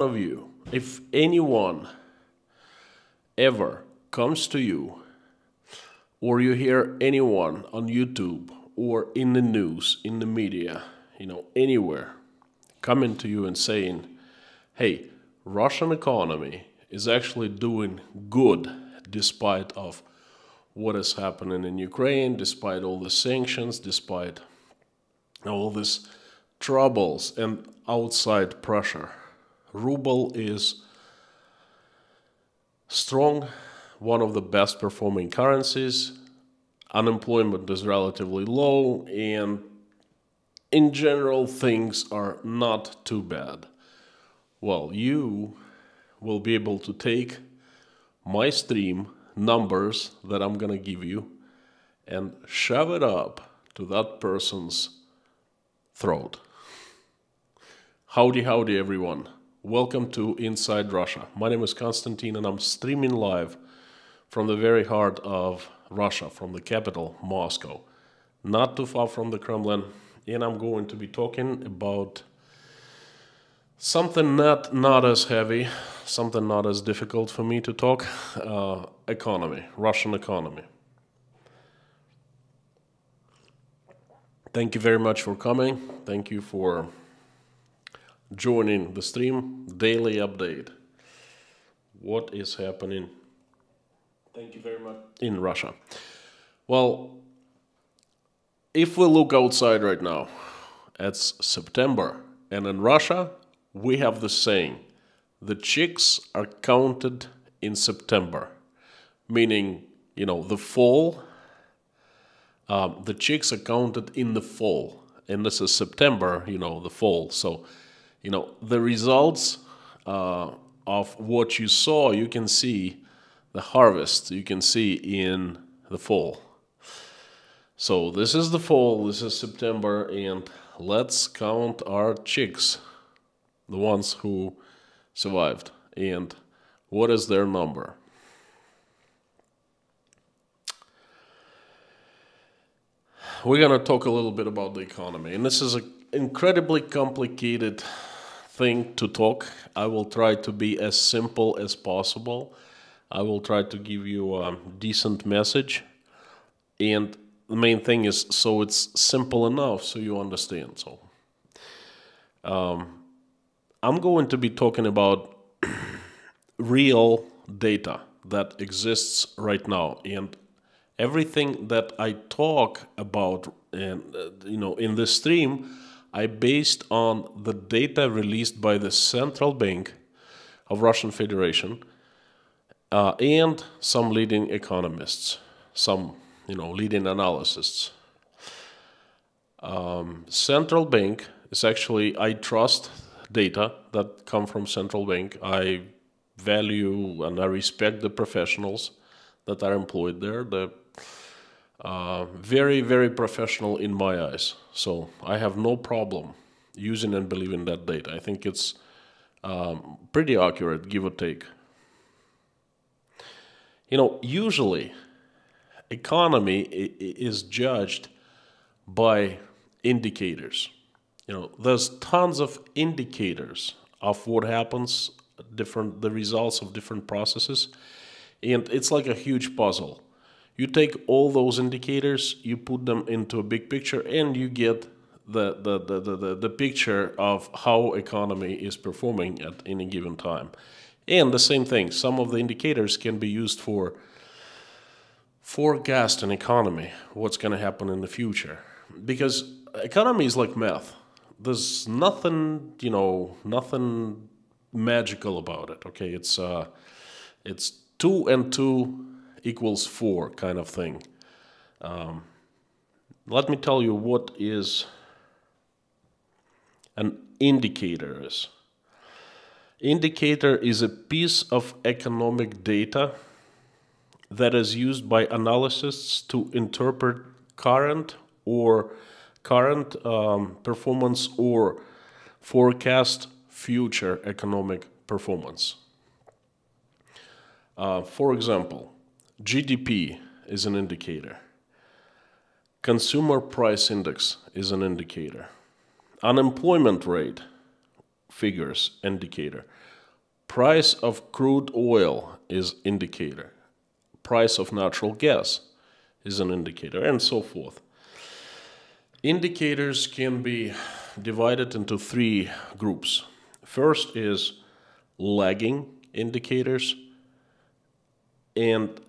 of you, if anyone ever comes to you, or you hear anyone on YouTube or in the news, in the media, you know, anywhere, coming to you and saying, hey, Russian economy is actually doing good despite of what is happening in Ukraine, despite all the sanctions, despite all these troubles and outside pressure. Ruble is strong, one of the best performing currencies. Unemployment is relatively low, and in general, things are not too bad. Well, you will be able to take my stream numbers that I'm gonna give you and shove it up to that person's throat. Howdy, howdy, everyone. Welcome to Inside Russia. My name is Konstantin and I'm streaming live from the very heart of Russia, from the capital, Moscow. Not too far from the Kremlin, and I'm going to be talking about something not, not as heavy, something not as difficult for me to talk uh, economy, Russian economy. Thank you very much for coming. Thank you for joining the stream daily update. What is happening? Thank you very much. In Russia. Well, if we look outside right now, it's September, and in Russia, we have the saying the chicks are counted in September, meaning, you know, the fall, um, the chicks are counted in the fall. And this is September, you know, the fall. So you know, the results uh, of what you saw, you can see the harvest, you can see in the fall. So this is the fall, this is September, and let's count our chicks, the ones who survived, and what is their number. We're going to talk a little bit about the economy, and this is an incredibly complicated thing to talk. I will try to be as simple as possible. I will try to give you a decent message. And the main thing is so it's simple enough so you understand. So um, I'm going to be talking about real data that exists right now. And everything that I talk about and uh, you know in this stream I based on the data released by the Central Bank of Russian Federation uh, and some leading economists, some you know leading analysts. Um, Central Bank is actually I trust data that come from Central Bank. I value and I respect the professionals that are employed there. The uh, very, very professional in my eyes. So I have no problem using and believing that data. I think it's um, pretty accurate, give or take. You know, usually economy is judged by indicators. You know, there's tons of indicators of what happens, different the results of different processes, and it's like a huge puzzle you take all those indicators, you put them into a big picture, and you get the, the, the, the, the picture of how economy is performing at any given time. And the same thing, some of the indicators can be used for forecast an economy, what's going to happen in the future. Because economy is like math. There's nothing, you know, nothing magical about it. Okay, it's uh, it's two and two equals 4 kind of thing. Um, let me tell you what is an indicator is. Indicator is a piece of economic data that is used by analysts to interpret current or current um, performance or forecast future economic performance. Uh, for example, GDP is an indicator. Consumer price index is an indicator. Unemployment rate figures indicator. Price of crude oil is indicator. Price of natural gas is an indicator and so forth. Indicators can be divided into three groups. First is lagging indicators and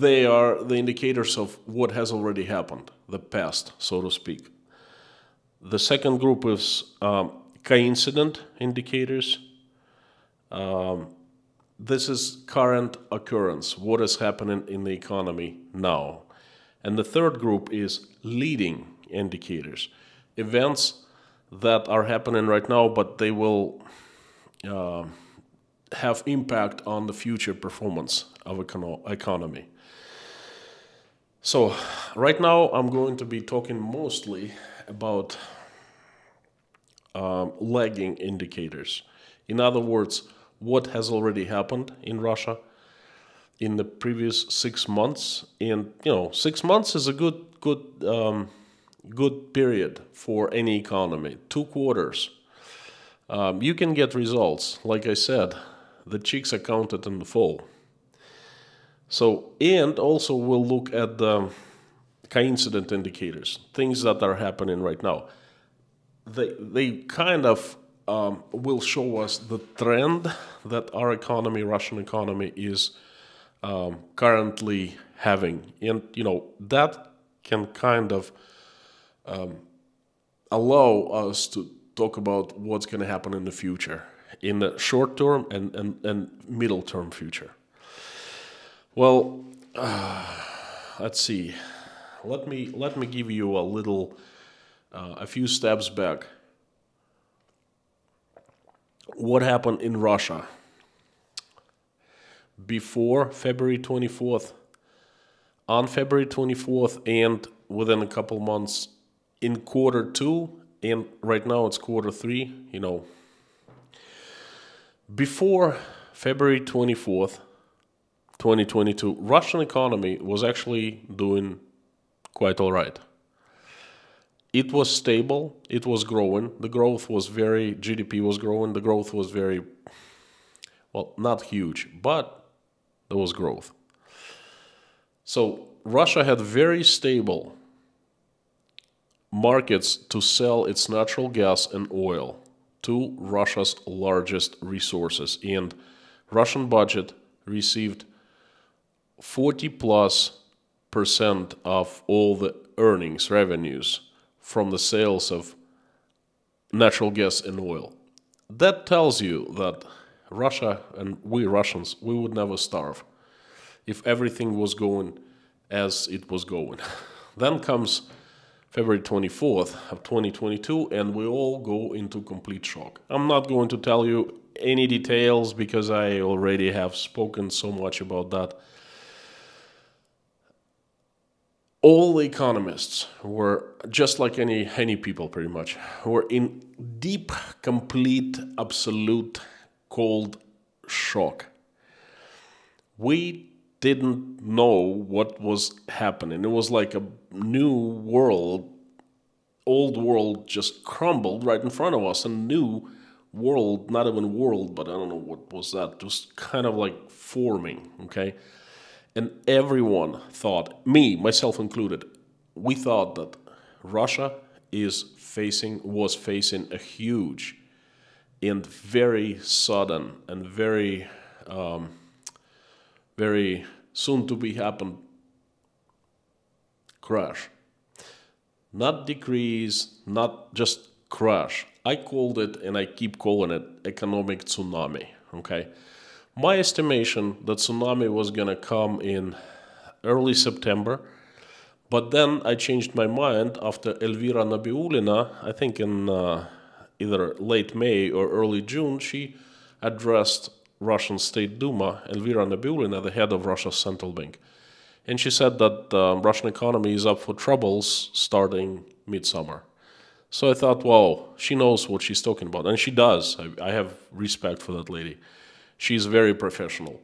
they are the indicators of what has already happened, the past, so to speak. The second group is um, coincident indicators. Um, this is current occurrence, what is happening in the economy now. And the third group is leading indicators, events that are happening right now, but they will uh, have impact on the future performance of econo economy. So right now I'm going to be talking mostly about um, lagging indicators. In other words, what has already happened in Russia in the previous six months. And you know, six months is a good good um, good period for any economy. Two quarters, um, you can get results. Like I said, the chicks are counted in the fall. So, and also we'll look at the coincident indicators, things that are happening right now. They, they kind of um, will show us the trend that our economy, Russian economy, is um, currently having. And, you know, that can kind of um, allow us to talk about what's going to happen in the future, in the short term and, and, and middle term future. Well, uh, let's see. Let me let me give you a little, uh, a few steps back. What happened in Russia before February 24th, on February 24th, and within a couple months in quarter two, and right now it's quarter three, you know. Before February 24th, 2022, Russian economy was actually doing quite all right. It was stable, it was growing, the growth was very, GDP was growing, the growth was very, well, not huge, but there was growth. So Russia had very stable markets to sell its natural gas and oil to Russia's largest resources. And Russian budget received 40 plus percent of all the earnings, revenues from the sales of natural gas and oil. That tells you that Russia and we Russians, we would never starve if everything was going as it was going. then comes February 24th of 2022 and we all go into complete shock. I'm not going to tell you any details because I already have spoken so much about that all the economists were just like any any people pretty much were in deep complete absolute cold shock. We didn't know what was happening. It was like a new world old world just crumbled right in front of us a new world not even world but i don't know what was that just kind of like forming okay and everyone thought, me, myself included, we thought that Russia is facing, was facing a huge and very sudden and very, um, very soon to be happen crash. Not decrease, not just crash. I called it and I keep calling it economic tsunami, okay? My estimation that tsunami was gonna come in early September, but then I changed my mind after Elvira Nabiullina, I think in uh, either late May or early June, she addressed Russian State Duma, Elvira Nabiullina, the head of Russia's central bank. And she said that the uh, Russian economy is up for troubles starting midsummer. So I thought, wow, she knows what she's talking about. And she does. I, I have respect for that lady she's very professional.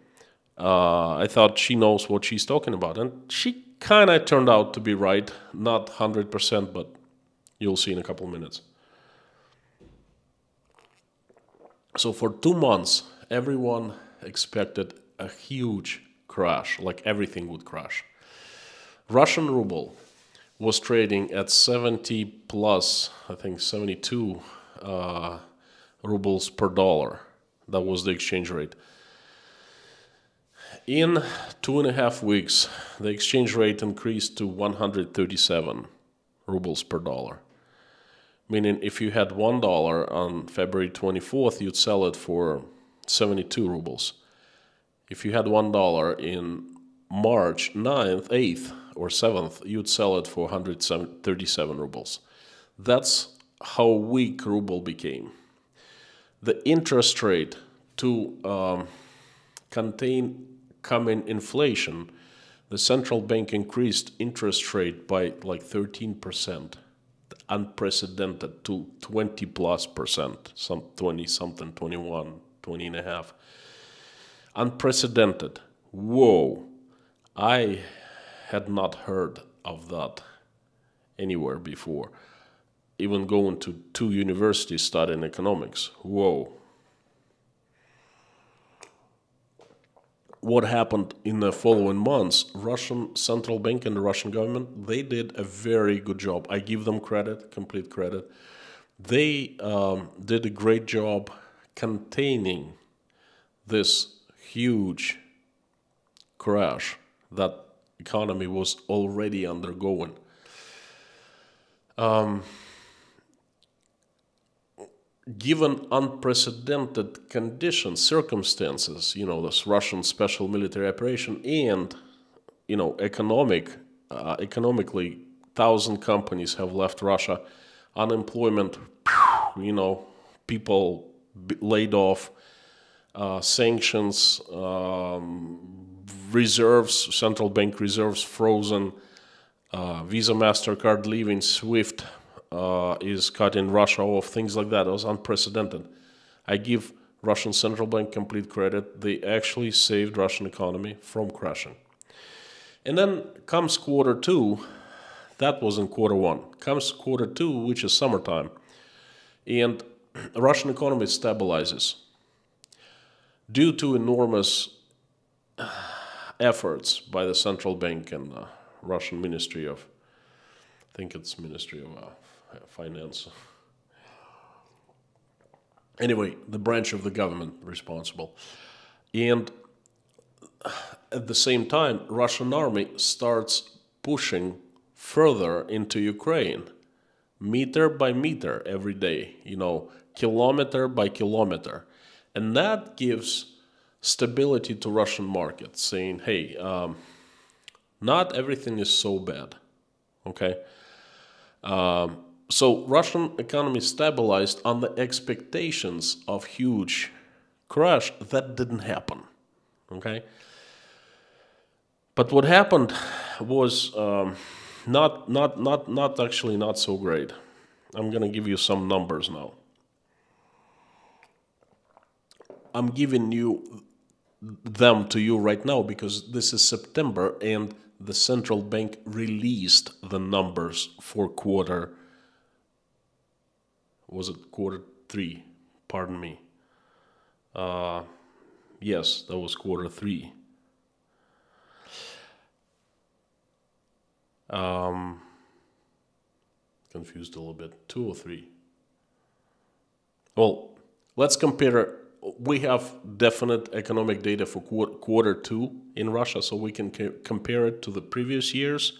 Uh, I thought she knows what she's talking about, and she kind of turned out to be right. Not 100%, but you'll see in a couple minutes. So for two months, everyone expected a huge crash, like everything would crash. Russian ruble was trading at 70 plus, I think 72 uh, rubles per dollar. That was the exchange rate. In two and a half weeks, the exchange rate increased to 137 rubles per dollar. Meaning, if you had one dollar on February 24th, you'd sell it for 72 rubles. If you had one dollar in March 9th, 8th, or 7th, you'd sell it for 137 rubles. That's how weak ruble became. The interest rate to um, contain coming inflation, the central bank increased interest rate by like 13%, unprecedented to 20 plus percent, some 20 something, 21, 20 and a half. Unprecedented. Whoa. I had not heard of that anywhere before. Even going to two universities studying economics. Whoa. What happened in the following months, Russian central bank and the Russian government, they did a very good job. I give them credit, complete credit. They um, did a great job containing this huge crash that economy was already undergoing. Um, given unprecedented conditions, circumstances, you know, this Russian special military operation and, you know, economic, uh, economically, thousand companies have left Russia, unemployment, you know, people laid off, uh, sanctions, um, reserves, central bank reserves frozen, uh, Visa, MasterCard leaving, SWIFT uh, is cutting Russia off, things like that. It was unprecedented. I give Russian central bank complete credit. They actually saved Russian economy from crashing. And then comes quarter two. That was in quarter one. Comes quarter two, which is summertime. And Russian economy stabilizes due to enormous efforts by the central bank and the Russian Ministry of, I think it's Ministry of uh, Finance. Anyway, the branch of the government responsible. And at the same time, Russian army starts pushing further into Ukraine, meter by meter every day, you know, kilometer by kilometer. And that gives stability to Russian markets, saying, hey, um, not everything is so bad. Okay? Um, so Russian economy stabilized on the expectations of huge crash. That didn't happen. Okay? But what happened was um, not, not, not, not actually not so great. I'm going to give you some numbers now. I'm giving you them to you right now because this is September and the central bank released the numbers for quarter was it quarter three? Pardon me. Uh, yes that was quarter three. Um, confused a little bit. Two or three? Well let's compare. We have definite economic data for quarter two in Russia, so we can compare it to the previous years.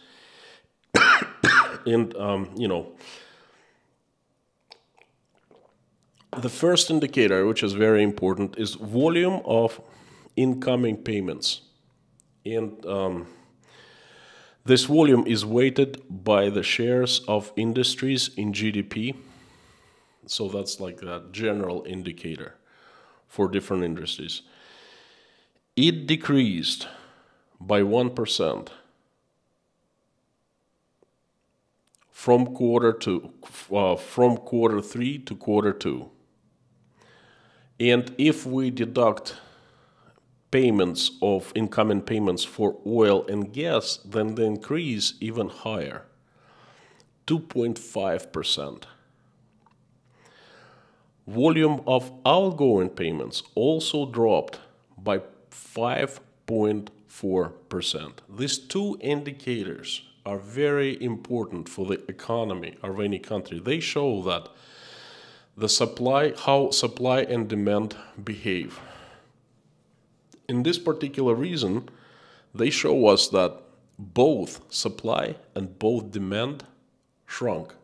and, um, you know, the first indicator, which is very important, is volume of incoming payments. And um, this volume is weighted by the shares of industries in GDP. So that's like a general indicator for different industries. It decreased by 1% from quarter to uh, from quarter 3 to quarter 2. And if we deduct payments of incoming payments for oil and gas, then the increase even higher, 2.5%. volume of outgoing payments also dropped by 5.4%. These two indicators are very important for the economy of any country. They show that the supply, how supply and demand behave. In this particular reason, they show us that both supply and both demand shrunk.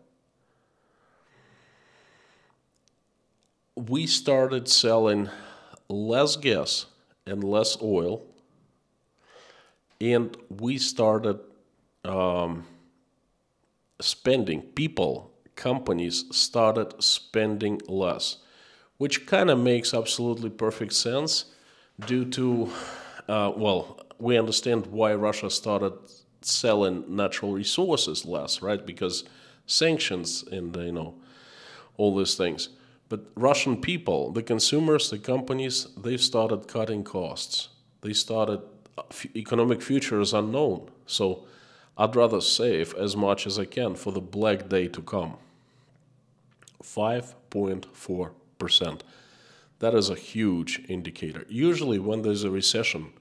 We started selling less gas and less oil, and we started um, spending, people, companies started spending less, which kind of makes absolutely perfect sense due to, uh, well, we understand why Russia started selling natural resources less, right? Because sanctions and, you know, all these things. But Russian people, the consumers, the companies, they started cutting costs. They started, uh, economic future is unknown. So I'd rather save as much as I can for the black day to come. 5.4%. That is a huge indicator. Usually, when there's a recession,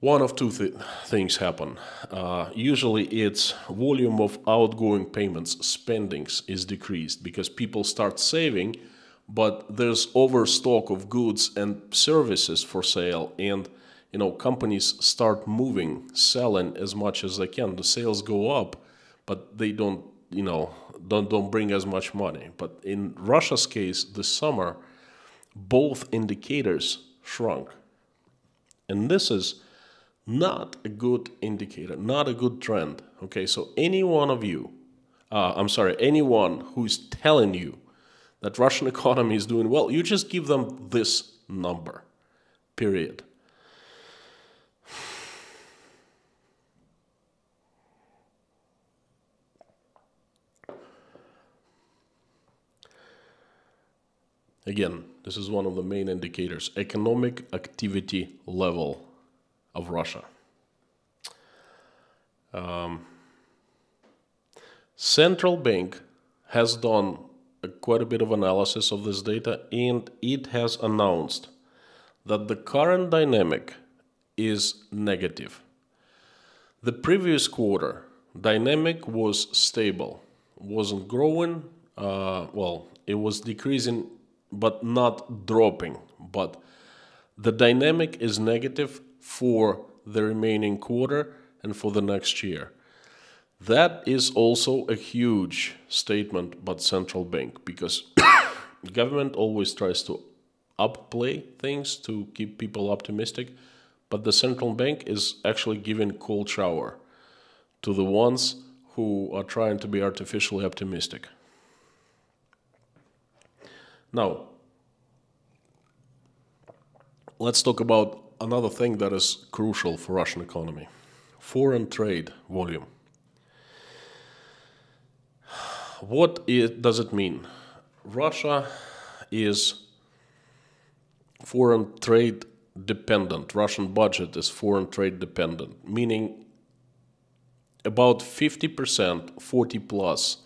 one of two th things happen. Uh, usually, it's volume of outgoing payments, spendings is decreased because people start saving, but there's overstock of goods and services for sale, and you know companies start moving, selling as much as they can. The sales go up, but they don't you know don't don't bring as much money. But in Russia's case, this summer, both indicators shrunk, and this is not a good indicator, not a good trend. Okay, so any one of you, uh, I'm sorry, anyone who's telling you that Russian economy is doing well, you just give them this number, period. Again, this is one of the main indicators economic activity level of Russia. Um, Central Bank has done a, quite a bit of analysis of this data and it has announced that the current dynamic is negative. The previous quarter dynamic was stable, wasn't growing, uh, well, it was decreasing but not dropping. But the dynamic is negative for the remaining quarter and for the next year. That is also a huge statement but central bank because government always tries to upplay things to keep people optimistic, but the central bank is actually giving cold shower to the ones who are trying to be artificially optimistic. Now, let's talk about another thing that is crucial for Russian economy. Foreign trade volume. What it, does it mean? Russia is foreign trade dependent. Russian budget is foreign trade dependent, meaning about 50%, 40 plus,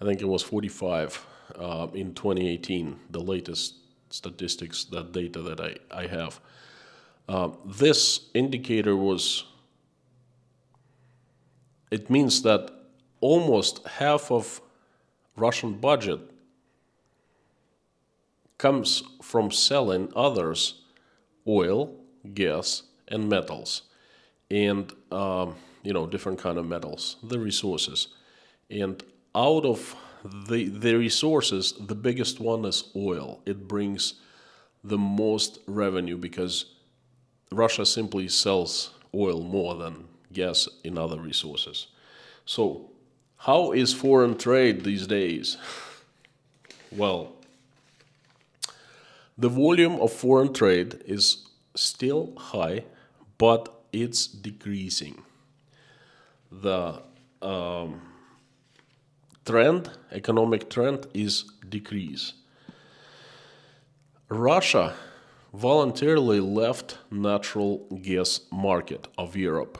I think it was 45 uh, in 2018, the latest statistics, that data that I, I have. Uh, this indicator was, it means that almost half of Russian budget comes from selling others oil, gas, and metals, and um, you know different kind of metals, the resources, and out of the the resources, the biggest one is oil. It brings the most revenue because Russia simply sells oil more than gas in other resources. So, how is foreign trade these days? well, the volume of foreign trade is still high, but it's decreasing. The um, trend, economic trend, is decrease. Russia voluntarily left natural gas market of Europe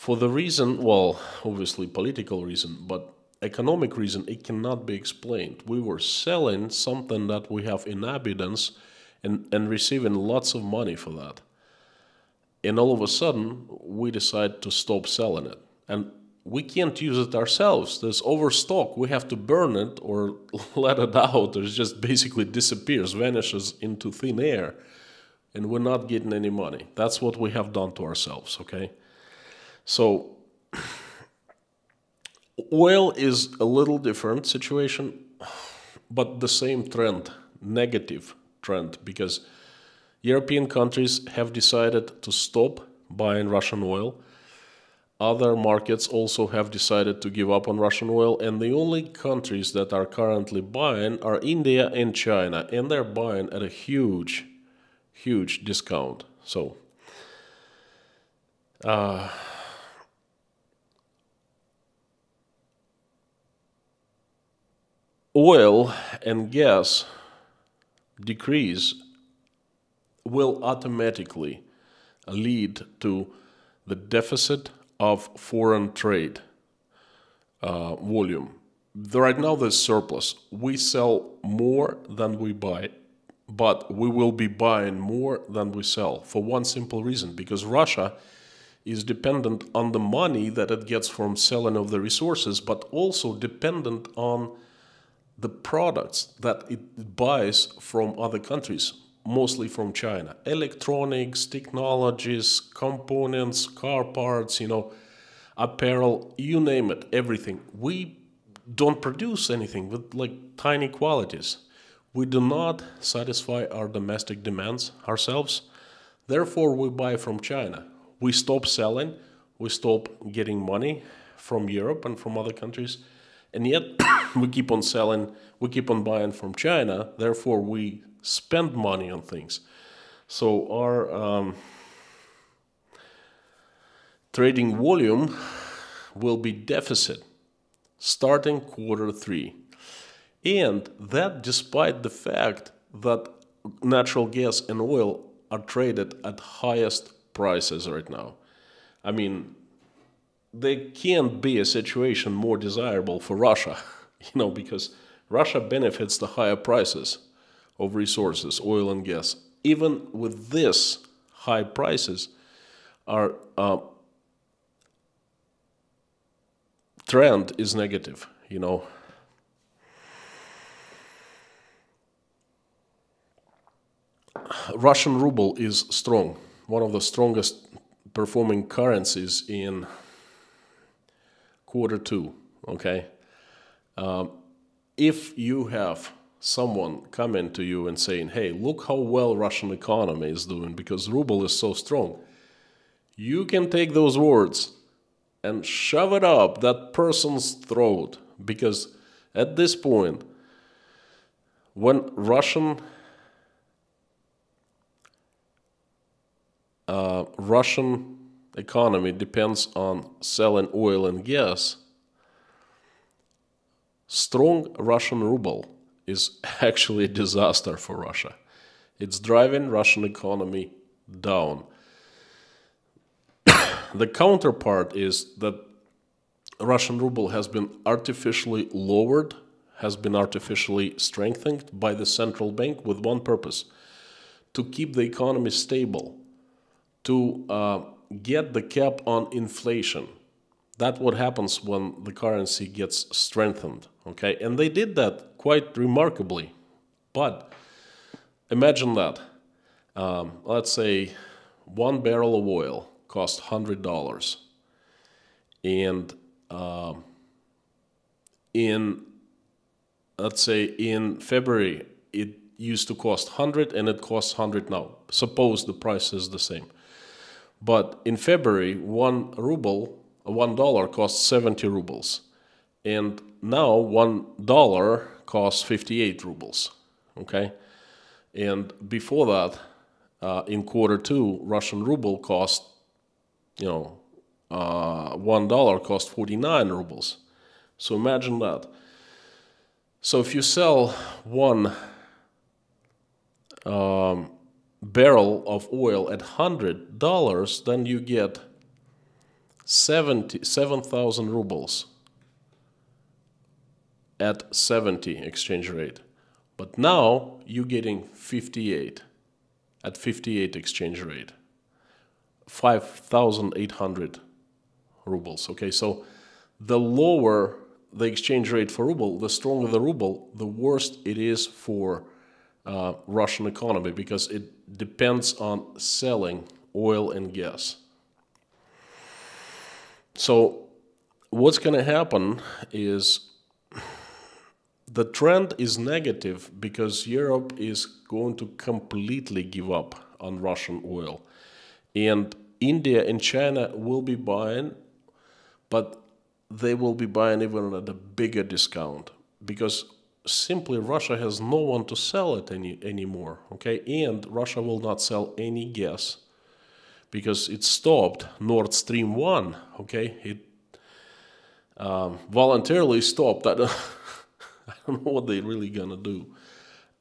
for the reason, well, obviously political reason, but economic reason, it cannot be explained. We were selling something that we have in abundance and, and receiving lots of money for that. And all of a sudden, we decide to stop selling it. And we can't use it ourselves. There's overstock. We have to burn it or let it out. It just basically disappears, vanishes into thin air, and we're not getting any money. That's what we have done to ourselves, okay? So, oil is a little different situation, but the same trend, negative trend, because European countries have decided to stop buying Russian oil other markets also have decided to give up on Russian oil, and the only countries that are currently buying are India and China, and they're buying at a huge, huge discount. So, uh, oil and gas decrease will automatically lead to the deficit of foreign trade uh, volume. Right now, there's surplus. We sell more than we buy, but we will be buying more than we sell for one simple reason because Russia is dependent on the money that it gets from selling of the resources, but also dependent on the products that it buys from other countries mostly from China. Electronics, technologies, components, car parts, you know, apparel, you name it, everything. We don't produce anything with like tiny qualities. We do not satisfy our domestic demands ourselves. Therefore, we buy from China. We stop selling, we stop getting money from Europe and from other countries, and yet we keep on selling, we keep on buying from China. Therefore, we spend money on things. So our um, trading volume will be deficit starting quarter three. And that despite the fact that natural gas and oil are traded at highest prices right now. I mean, there can't be a situation more desirable for Russia, you know, because Russia benefits the higher prices of resources, oil and gas. Even with this high prices, our uh, trend is negative, you know. Russian ruble is strong, one of the strongest performing currencies in quarter two, okay? Um, if you have someone coming to you and saying, hey, look how well Russian economy is doing because ruble is so strong. You can take those words and shove it up that person's throat because at this point, when Russian uh, Russian economy depends on selling oil and gas, strong Russian ruble is actually a disaster for Russia. It's driving Russian economy down. the counterpart is that Russian ruble has been artificially lowered, has been artificially strengthened by the central bank with one purpose to keep the economy stable, to uh, get the cap on inflation. That's what happens when the currency gets strengthened. Okay, and they did that quite remarkably. But imagine that. Um, let's say one barrel of oil cost hundred dollars, and uh, in let's say in February it used to cost 100 and it costs 100 now. Suppose the price is the same. But in February, one ruble, one dollar costs 70 rubles. And now one dollar costs 58 rubles. Okay, and before that, uh, in quarter two, Russian ruble cost, you know, uh, one dollar cost 49 rubles. So imagine that. So if you sell one um, barrel of oil at hundred dollars, then you get 77,000 rubles at 70 exchange rate. But now you're getting 58 at 58 exchange rate. 5,800 rubles. Okay, so the lower the exchange rate for ruble, the stronger the ruble, the worse it is for uh, Russian economy because it depends on selling oil and gas. So what's going to happen is the trend is negative because Europe is going to completely give up on Russian oil. And India and China will be buying, but they will be buying even at a bigger discount because simply Russia has no one to sell it any anymore. Okay, and Russia will not sell any gas because it stopped Nord Stream one. Okay, it um, voluntarily stopped. I don't, I don't know what they're really gonna do.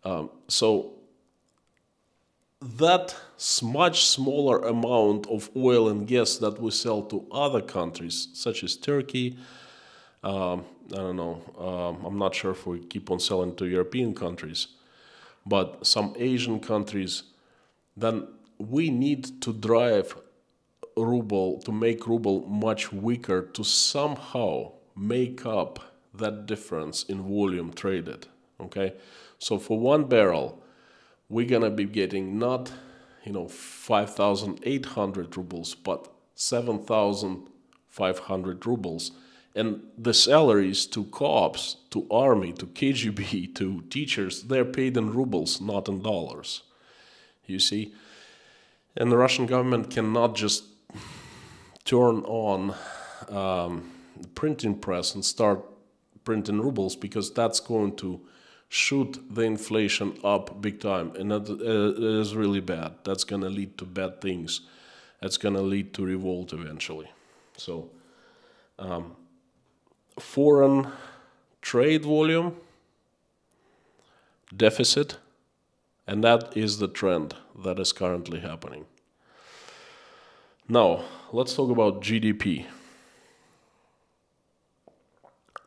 Um, so that much smaller amount of oil and gas that we sell to other countries, such as Turkey, um, I don't know, um, I'm not sure if we keep on selling to European countries, but some Asian countries, then we need to drive ruble, to make ruble much weaker to somehow make up that difference in volume traded, okay? So for one barrel, we're gonna be getting not you know 5800 rubles but 7500 rubles and the salaries to cops to army to kgb to teachers they're paid in rubles not in dollars you see and the russian government cannot just turn on um, printing press and start printing rubles because that's going to shoot the inflation up big time, and that uh, is really bad. That's going to lead to bad things. That's going to lead to revolt eventually. So, um, foreign trade volume deficit, and that is the trend that is currently happening. Now, let's talk about GDP.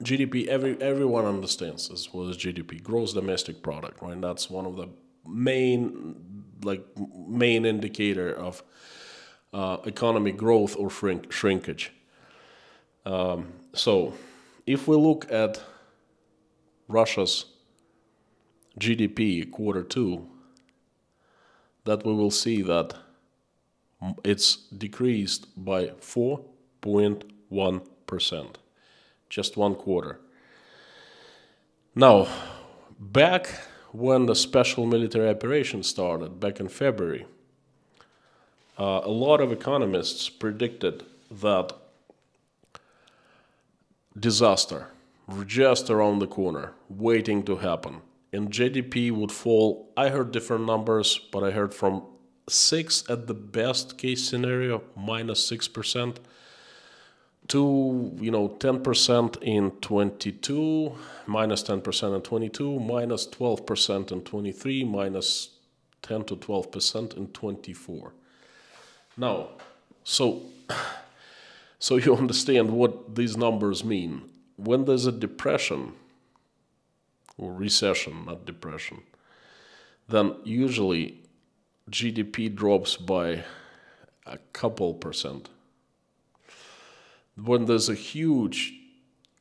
GDP, every everyone understands this. What is GDP? Gross domestic product, right? That's one of the main, like main indicator of uh, economic growth or shrink, shrinkage. Um, so, if we look at Russia's GDP quarter two, that we will see that it's decreased by 4.1 percent just one quarter. Now, back when the special military operation started, back in February, uh, a lot of economists predicted that disaster just around the corner, waiting to happen. And GDP would fall. I heard different numbers, but I heard from six at the best case scenario, minus six percent, to you know 10% in 22 minus 10% in 22 minus 12% in 23 minus 10 to 12% in 24 now so so you understand what these numbers mean when there's a depression or recession not depression then usually gdp drops by a couple percent when there's a huge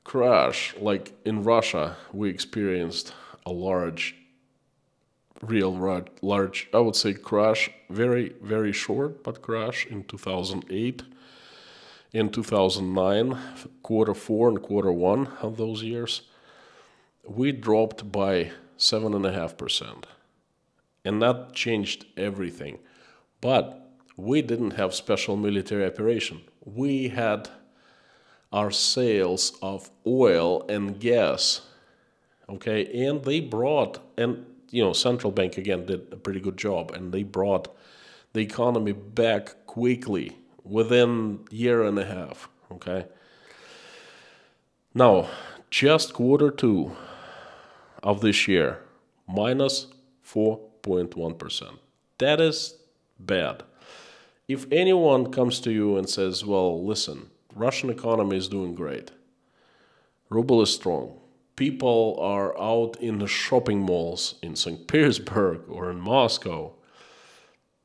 crash, like in Russia, we experienced a large, real large, I would say crash, very, very short, but crash in 2008. In 2009, quarter four and quarter one of those years, we dropped by 7.5%. And that changed everything. But we didn't have special military operation. We had our sales of oil and gas. Okay, and they brought and you know central bank again did a pretty good job, and they brought the economy back quickly within year and a half. Okay. Now, just quarter two of this year, minus 4.1. That is bad. If anyone comes to you and says, well, listen, Russian economy is doing great. Ruble is strong. people are out in the shopping malls in St. Petersburg or in Moscow.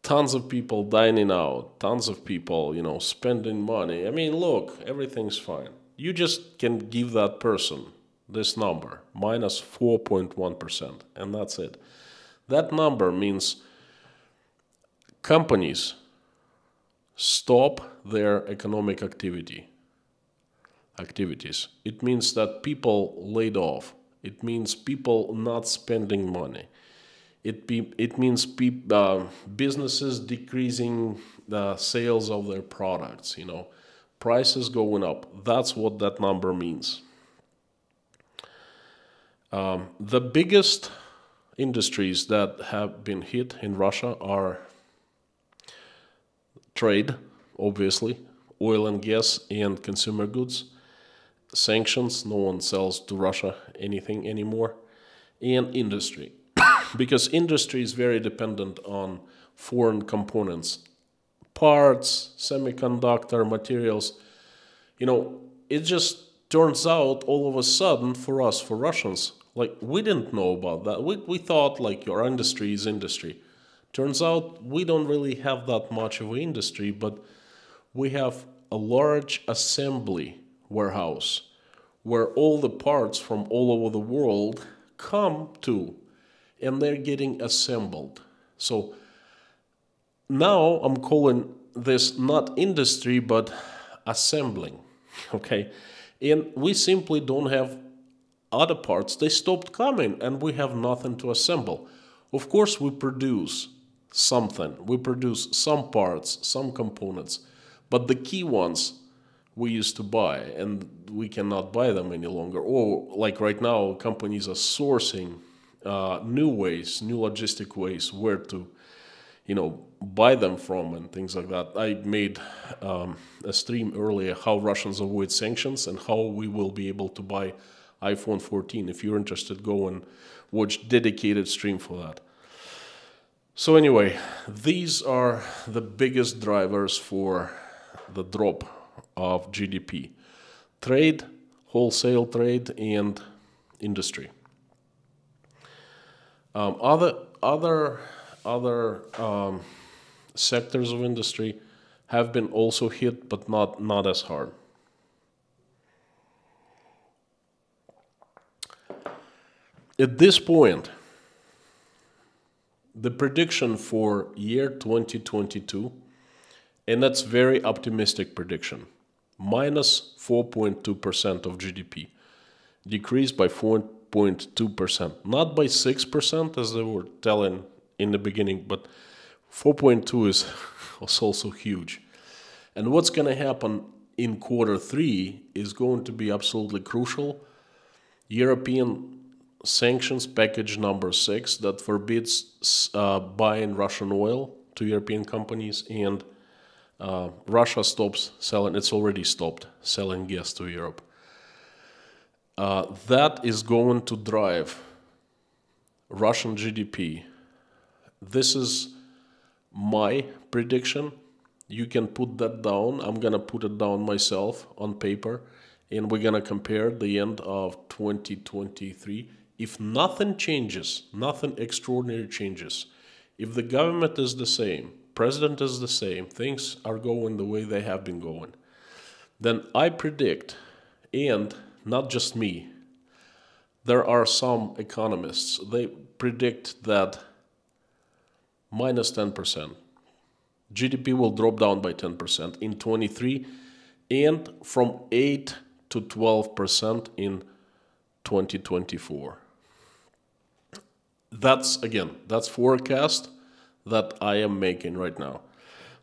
Tons of people dining out, tons of people, you know, spending money. I mean, look, everything's fine. You just can give that person this number, minus 4.1, and that's it. That number means companies stop their economic activity activities. It means that people laid off. It means people not spending money. It, be, it means pe- uh, businesses decreasing the sales of their products, you know, prices going up. That's what that number means. Um, the biggest industries that have been hit in Russia are trade, obviously, oil and gas, and consumer goods sanctions, no one sells to Russia anything anymore, and industry. Because industry is very dependent on foreign components, parts, semiconductor materials. You know, it just turns out all of a sudden for us, for Russians, like we didn't know about that. We, we thought like your industry is industry. Turns out we don't really have that much of an industry, but we have a large assembly warehouse where all the parts from all over the world come to and they're getting assembled. So now I'm calling this not industry but assembling. Okay? And we simply don't have other parts. They stopped coming and we have nothing to assemble. Of course, we produce something, we produce some parts, some components, but the key ones we used to buy and we cannot buy them any longer or like right now companies are sourcing uh, new ways new logistic ways where to you know buy them from and things like that. I made um, a stream earlier how russians avoid sanctions and how we will be able to buy iphone 14 if you're interested go and watch dedicated stream for that. So anyway these are the biggest drivers for the drop of GDP trade, wholesale trade, and industry. Um, other other other um, sectors of industry have been also hit, but not not as hard. At this point, the prediction for year 2022 and that's very optimistic prediction. Minus 4.2% of GDP, decreased by 4.2%, not by 6% as they were telling in the beginning, but 4.2 is also huge. And what's going to happen in quarter three is going to be absolutely crucial. European sanctions package number six that forbids uh, buying Russian oil to European companies and uh, Russia stops selling, it's already stopped selling gas to Europe. Uh, that is going to drive Russian GDP. This is my prediction. You can put that down. I'm going to put it down myself on paper and we're going to compare the end of 2023. If nothing changes, nothing extraordinary changes, if the government is the same, president is the same, things are going the way they have been going, then I predict, and not just me, there are some economists, they predict that minus 10%. GDP will drop down by 10% in 23 and from 8 to 12% in 2024. That's again, that's forecast that I am making right now.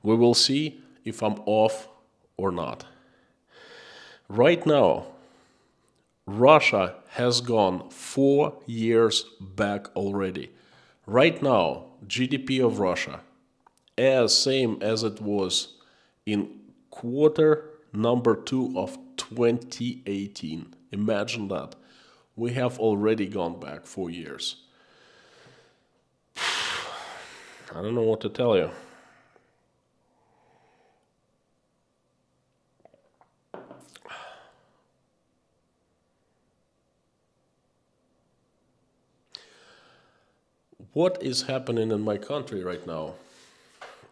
We will see if I'm off or not. Right now, Russia has gone four years back already. Right now, GDP of Russia, as same as it was in quarter number two of 2018. Imagine that. We have already gone back four years. I don't know what to tell you. What is happening in my country right now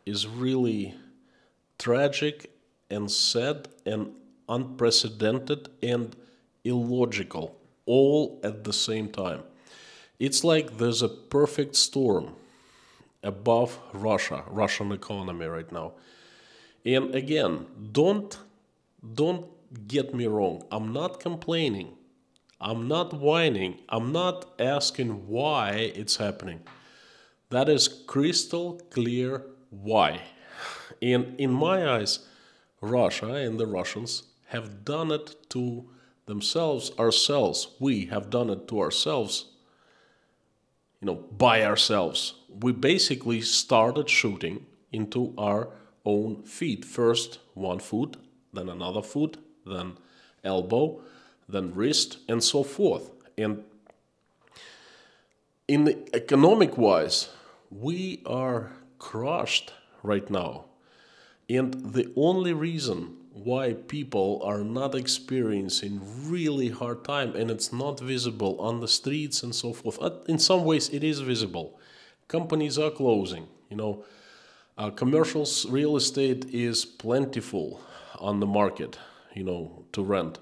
is really tragic and sad and unprecedented and illogical all at the same time. It's like there's a perfect storm above Russia, Russian economy right now. And again, don't don't get me wrong. I'm not complaining. I'm not whining. I'm not asking why it's happening. That is crystal clear why. And in my eyes, Russia and the Russians have done it to themselves, ourselves. We have done it to ourselves, you know, by ourselves. We basically started shooting into our own feet. First one foot, then another foot, then elbow, then wrist, and so forth. And in the economic wise, we are crushed right now. And the only reason why people are not experiencing really hard time and it's not visible on the streets and so forth uh, in some ways it is visible companies are closing you know uh, commercial real estate is plentiful on the market you know to rent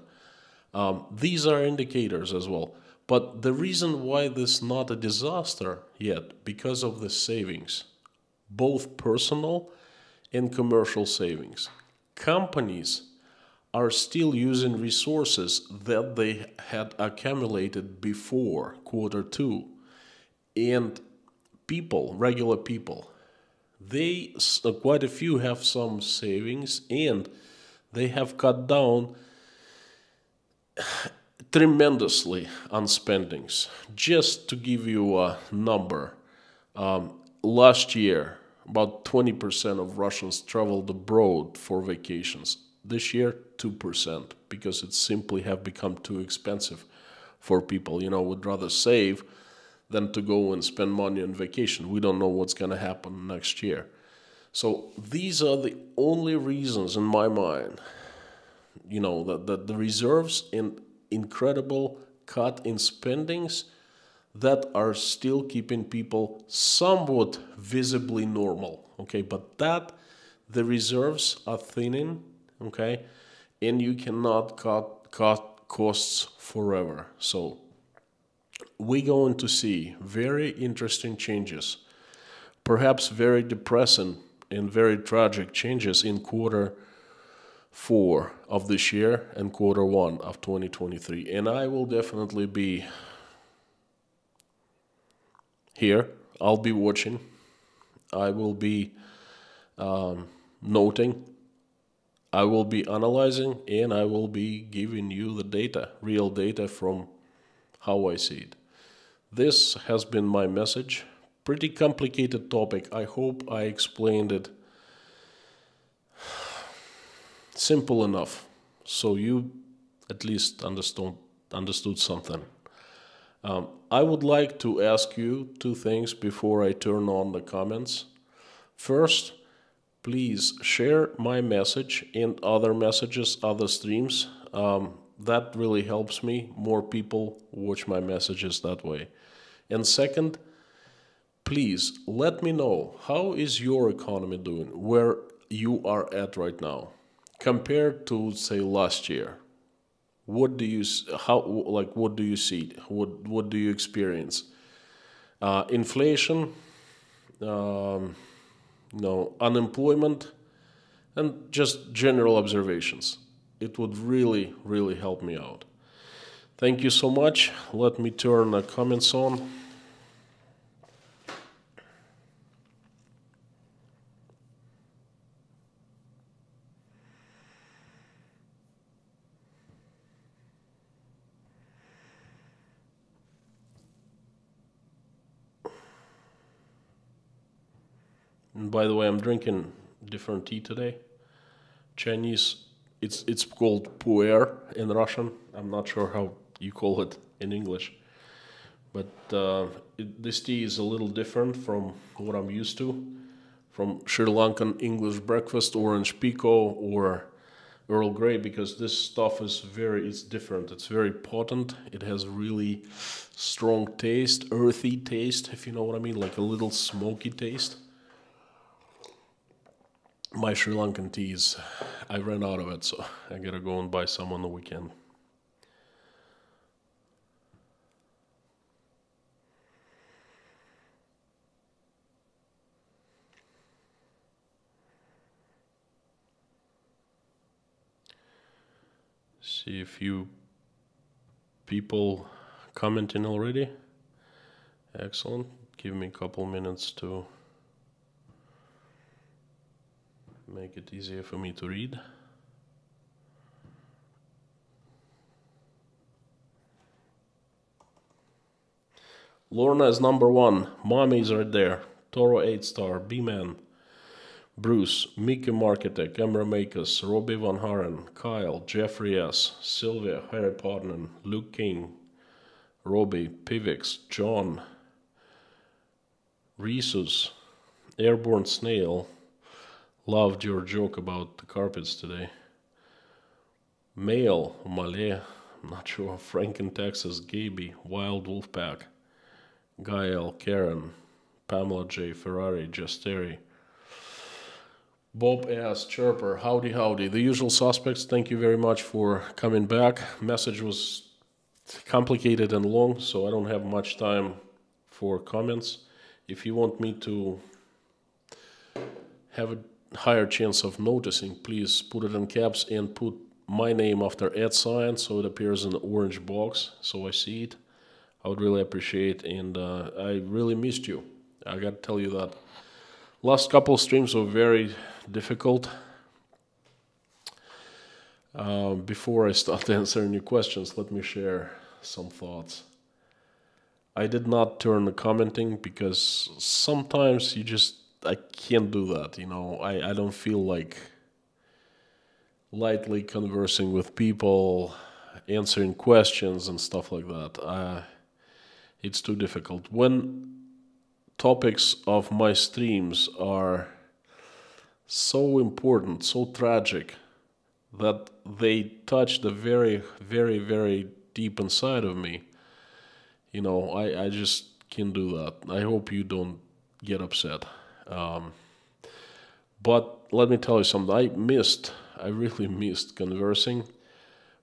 um, these are indicators as well but the reason why this is not a disaster yet because of the savings both personal and commercial savings companies are still using resources that they had accumulated before quarter two. And people, regular people, they quite a few have some savings and they have cut down tremendously on spendings. Just to give you a number, um, last year about 20% of Russians traveled abroad for vacations. This year, 2%, because it simply have become too expensive for people. You know, would rather save than to go and spend money on vacation. We don't know what's going to happen next year. So these are the only reasons in my mind, you know, that, that the reserves and incredible cut in spendings – that are still keeping people somewhat visibly normal okay? But that the reserves are thinning okay? And you cannot cut cut costs forever. So we're going to see very interesting changes perhaps very depressing and very tragic changes in quarter four of this year and quarter one of 2023 and i will definitely be here. I'll be watching. I will be um, noting. I will be analyzing and I will be giving you the data, real data from how I see it. This has been my message. Pretty complicated topic. I hope I explained it simple enough so you at least understood understood something. Um, I would like to ask you two things before I turn on the comments. First, please share my message and other messages, other streams. Um, that really helps me. More people watch my messages that way. And second, please let me know how is your economy doing, where you are at right now, compared to say last year what do you how like what do you see? What what do you experience? Uh, inflation um, unemployment and just general observations. It would really really help me out. Thank you so much. Let me turn the comments on by the way, I'm drinking different tea today. Chinese, it's it's called puer in Russian. I'm not sure how you call it in English, but uh, it, this tea is a little different from what I'm used to, from Sri Lankan English breakfast, orange pekoe, or Earl Grey because this stuff is very it's different. It's very potent. It has really strong taste, earthy taste, if you know what I mean, like a little smoky taste. My Sri Lankan teas, I ran out of it, so I gotta go and buy some on the weekend. See a few people commenting already. Excellent. Give me a couple minutes to make it easier for me to read. Lorna is number one. Mommy's right there. Toro 8 star. B-Man. Bruce, Mickey Marketek, Emra Makers, Robbie Van Haren, Kyle, Jeffrey S., Sylvia, Harry Podnan, Luke King, Robbie, Pivix, John, Resus, Airborne Snail, loved your joke about the carpets today. Mail, Malay, not sure, Frank in Texas, Gaby, Wild Wolf Pack, Gael, Karen, Pamela J. Ferrari, Justeri, Bob S. Chirper, howdy, howdy. The usual suspects, thank you very much for coming back. Message was complicated and long, so I don't have much time for comments. If you want me to have a higher chance of noticing, please put it in caps and put my name after ad sign so it appears in the orange box so I see it. I would really appreciate and uh, I really missed you. I gotta tell you that. Last couple streams were very difficult. Uh, before I start answering your questions, let me share some thoughts. I did not turn the commenting because sometimes you just I can't do that. You know, I, I don't feel like lightly conversing with people, answering questions and stuff like that. Uh, it's too difficult. When topics of my streams are so important, so tragic, that they touch the very, very, very deep inside of me. You know, I, I just can't do that. I hope you don't get upset. Um, but let me tell you something. I missed, I really missed conversing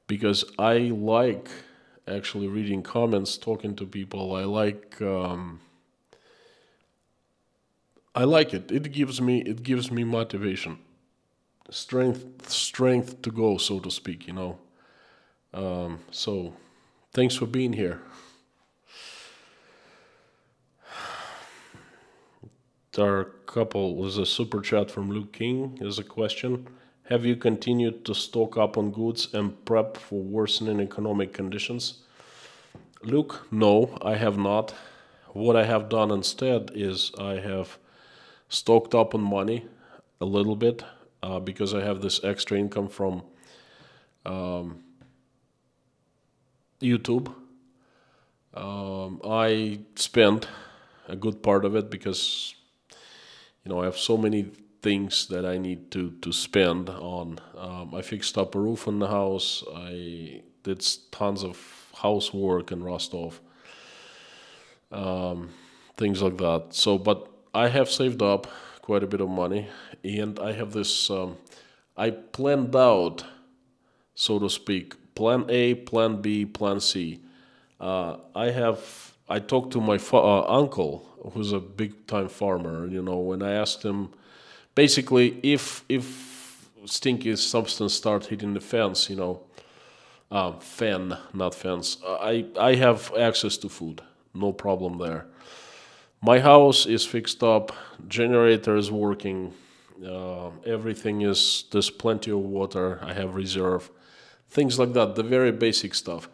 because I like actually reading comments, talking to people. I like um, I like it. It gives me it gives me motivation, strength strength to go, so to speak. You know. Um, so, thanks for being here. There are a couple. There's a super chat from Luke King. There's a question. Have you continued to stock up on goods and prep for worsening economic conditions? Luke, no, I have not. What I have done instead is I have stocked up on money a little bit uh, because I have this extra income from um, YouTube. Um, I spent a good part of it because you know I have so many things that I need to to spend on. Um, I fixed up a roof on the house. I did tons of housework in Rostov. Um, things like that. So, but I have saved up quite a bit of money, and I have this. Um, I planned out, so to speak, plan A, plan B, plan C. Uh, I have. I talked to my uh, uncle, who's a big time farmer. You know, and I asked him, basically, if if stinky substance start hitting the fence, you know, uh, fan, not fence. I I have access to food, no problem there my house is fixed up, generator is working, uh, everything is, there's plenty of water, I have reserve, things like that, the very basic stuff.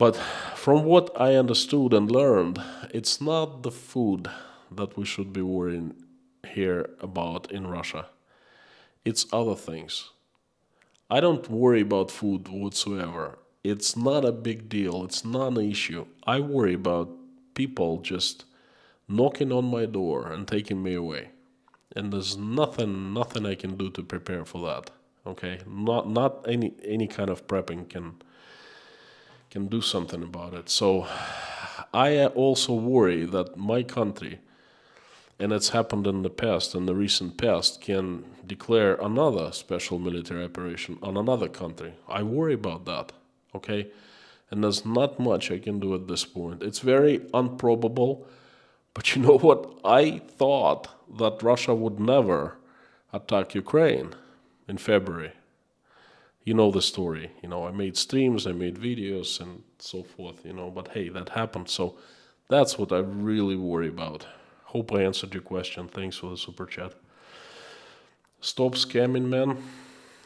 But from what I understood and learned, it's not the food that we should be worrying here about in Russia. It's other things. I don't worry about food whatsoever. It's not a big deal. It's not an issue. I worry about people just knocking on my door and taking me away. And there's nothing, nothing I can do to prepare for that. Okay, not not any any kind of prepping can can do something about it. So I also worry that my country, and it's happened in the past, in the recent past, can declare another special military operation on another country. I worry about that. Okay, and there's not much I can do at this point. It's very improbable, but you know what? I thought that Russia would never attack Ukraine in February. You know the story. You know, I made streams, I made videos, and so forth. You know, but hey, that happened. So that's what I really worry about. Hope I answered your question. Thanks for the super chat. Stop scamming, man.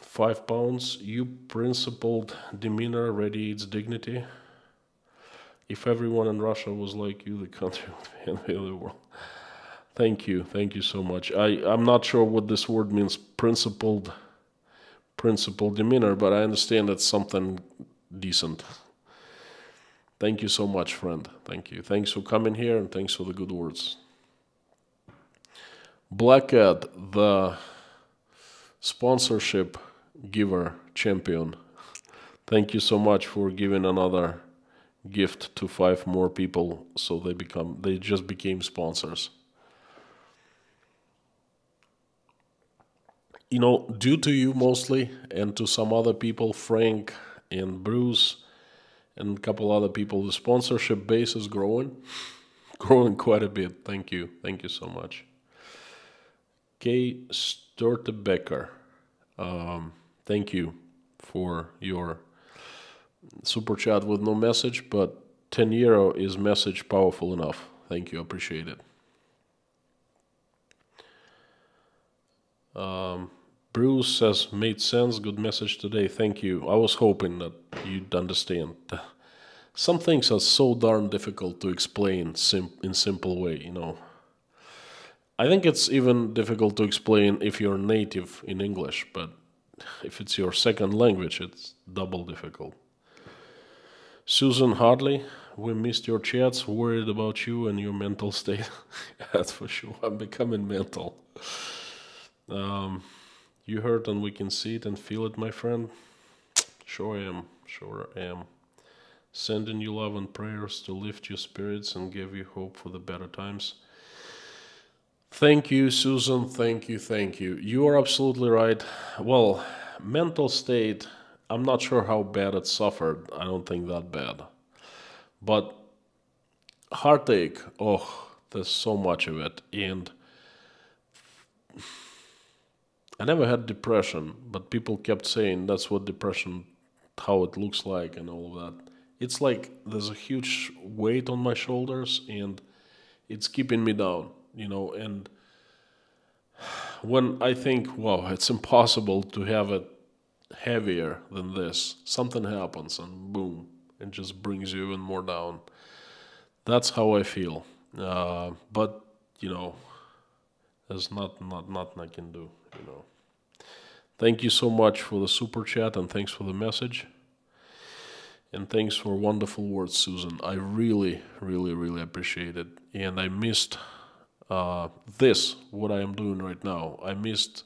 Five pounds. You principled demeanor radiates dignity. If everyone in Russia was like you, the country would be in the world. Thank you, thank you so much. I I'm not sure what this word means. Principled, principled demeanor, but I understand it's something decent. Thank you so much, friend. Thank you. Thanks for coming here and thanks for the good words. Black Cat, the sponsorship giver champion. Thank you so much for giving another gift to five more people so they become they just became sponsors. You know, due to you mostly and to some other people, Frank and Bruce and a couple other people, the sponsorship base is growing. growing quite a bit. Thank you. Thank you so much. K. Stortebecker. Um, thank you for your super chat with no message, but 10 euro is message powerful enough. Thank you, appreciate it. Um, Bruce says, made sense, good message today, thank you. I was hoping that you'd understand. Some things are so darn difficult to explain sim in simple way, you know. I think it's even difficult to explain if you're native in English, but if it's your second language, it's double difficult. Susan Hartley, we missed your chats, worried about you and your mental state. That's for sure. I'm becoming mental. Um, you heard and we can see it and feel it, my friend. Sure I am. Sure I am. Sending you love and prayers to lift your spirits and give you hope for the better times. Thank you, Susan. Thank you. Thank you. You are absolutely right. Well, mental state, I'm not sure how bad it suffered. I don't think that bad. But heartache, oh, there's so much of it. And I never had depression, but people kept saying that's what depression, how it looks like, and all of that. It's like there's a huge weight on my shoulders, and it's keeping me down you know, and when I think, wow, it's impossible to have it heavier than this, something happens and boom, it just brings you even more down. That's how I feel. Uh, but, you know, there's not, not, nothing I can do, you know. Thank you so much for the super chat and thanks for the message. And thanks for wonderful words, Susan. I really, really, really appreciate it. And I missed uh, this, what I am doing right now. I missed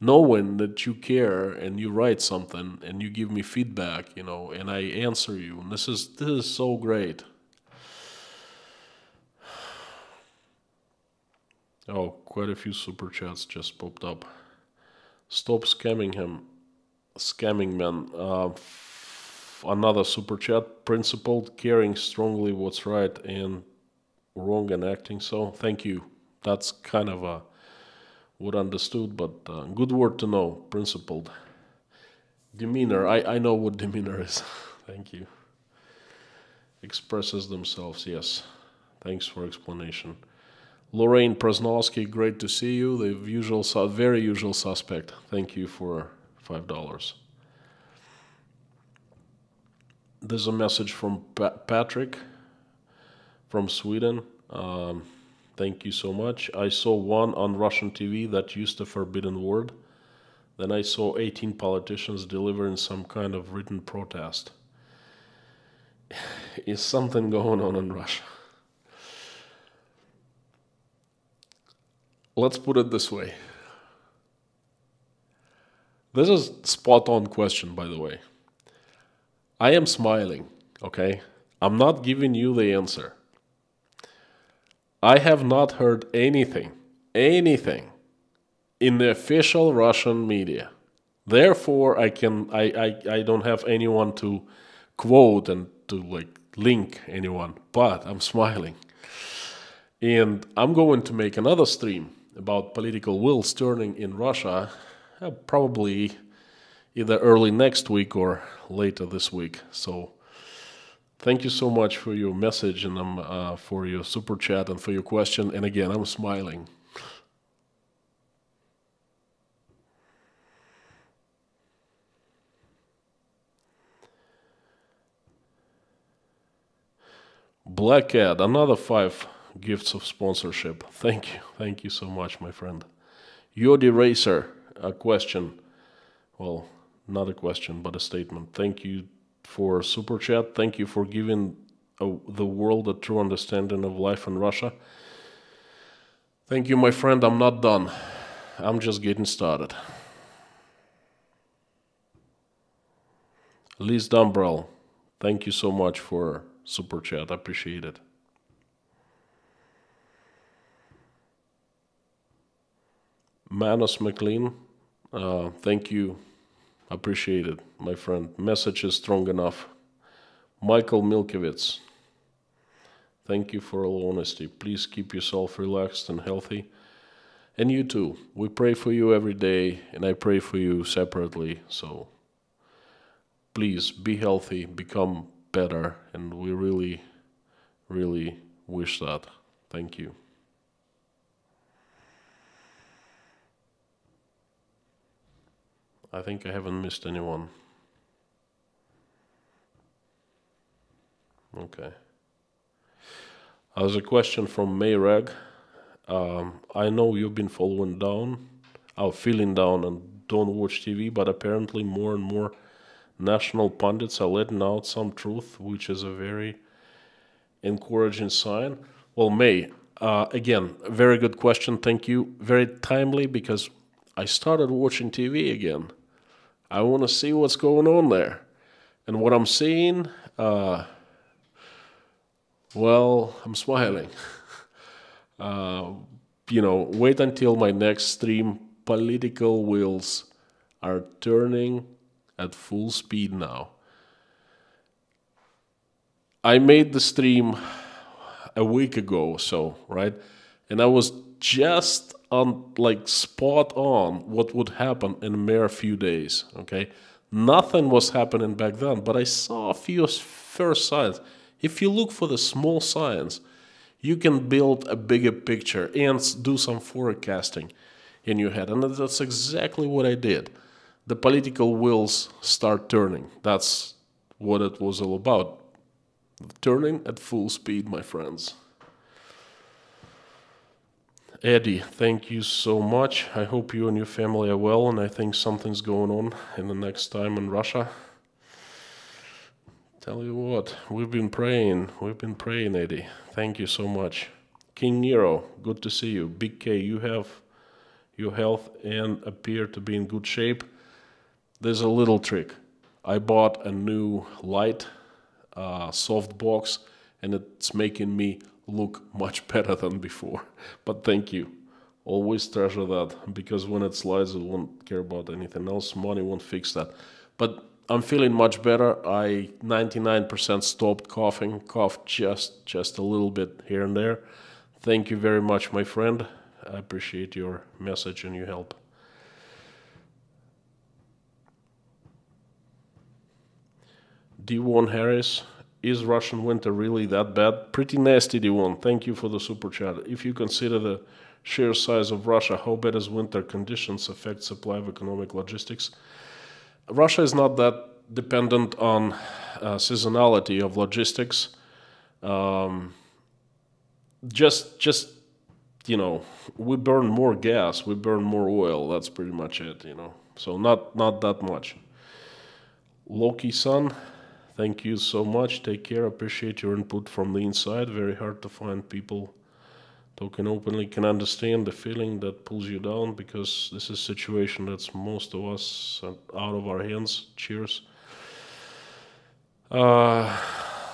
knowing that you care and you write something and you give me feedback, you know, and I answer you. And this is this is so great. Oh, quite a few super chats just popped up. Stop scamming him, scamming man. Uh, another super chat. Principled, caring strongly what's right and wrong and acting so. Thank you. That's kind of a what understood, but uh, good word to know. Principled. Demeanor. I, I know what demeanor is. Thank you. Expresses themselves. Yes. Thanks for explanation. Lorraine Prasnowski, great to see you. The usual, very usual suspect. Thank you for five dollars. There's a message from pa Patrick from Sweden. Um, thank you so much. I saw one on Russian TV that used a forbidden word. Then I saw 18 politicians delivering some kind of written protest. Is something going on in Russia? Let's put it this way. This is spot on question, by the way. I am smiling, okay? I'm not giving you the answer. I have not heard anything, anything in the official Russian media. Therefore, I can I, I, I don't have anyone to quote and to like link anyone, but I'm smiling. And I'm going to make another stream about political wills turning in Russia, uh, probably either early next week or later this week. So thank you so much for your message and um, uh, for your super chat and for your question. And again, I'm smiling. Black Cat, another five gifts of sponsorship. Thank you. Thank you so much, my friend. Yodi Racer, a question. Well, not a question, but a statement. Thank you for super chat. Thank you for giving a, the world a true understanding of life in Russia. Thank you, my friend. I'm not done. I'm just getting started. Liz Dumbrell, thank you so much for super chat. I appreciate it. Manos McLean, uh, thank you. Appreciate it, my friend. Message is strong enough. Michael Milkovitz, thank you for all honesty. Please keep yourself relaxed and healthy. And you too. We pray for you every day, and I pray for you separately. So please be healthy, become better, and we really, really wish that. Thank you. I think I haven't missed anyone. Okay. As a question from Mayrag. Um, I know you've been following down, uh, feeling down and don't watch TV, but apparently more and more national pundits are letting out some truth, which is a very encouraging sign. Well, May, uh, again, very good question. Thank you. Very timely because I started watching TV again. I want to see what's going on there. And what I'm seeing, uh, well, I'm smiling. uh, you know, wait until my next stream. Political wheels are turning at full speed now. I made the stream a week ago or so, right? And I was just on like spot on what would happen in a mere few days, okay? Nothing was happening back then, but I saw a few first signs. If you look for the small signs, you can build a bigger picture and do some forecasting in your head. And that's exactly what I did the political wheels start turning. That's what it was all about. Turning at full speed, my friends. Eddie, thank you so much. I hope you and your family are well, and I think something's going on in the next time in Russia. Tell you what, we've been praying. We've been praying, Eddie. Thank you so much. King Nero, good to see you. Big K, you have your health and appear to be in good shape. There's a little trick. I bought a new light uh, soft box and it's making me look much better than before. But thank you. Always treasure that because when it slides, it won't care about anything else. Money won't fix that. But I'm feeling much better. I 99% stopped coughing, coughed just just a little bit here and there. Thank you very much, my friend. I appreciate your message and your help. D1 Harris, is Russian winter really that bad? Pretty nasty, D1. Thank you for the super chat. If you consider the sheer size of Russia, how bad does winter conditions affect supply of economic logistics? Russia is not that dependent on uh, seasonality of logistics. Um, just, just you know, we burn more gas, we burn more oil. That's pretty much it, you know. So not not that much. Loki Sun, Thank you so much. Take care. Appreciate your input from the inside. Very hard to find people talking openly can understand the feeling that pulls you down because this is a situation that's most of us out of our hands. Cheers. Uh,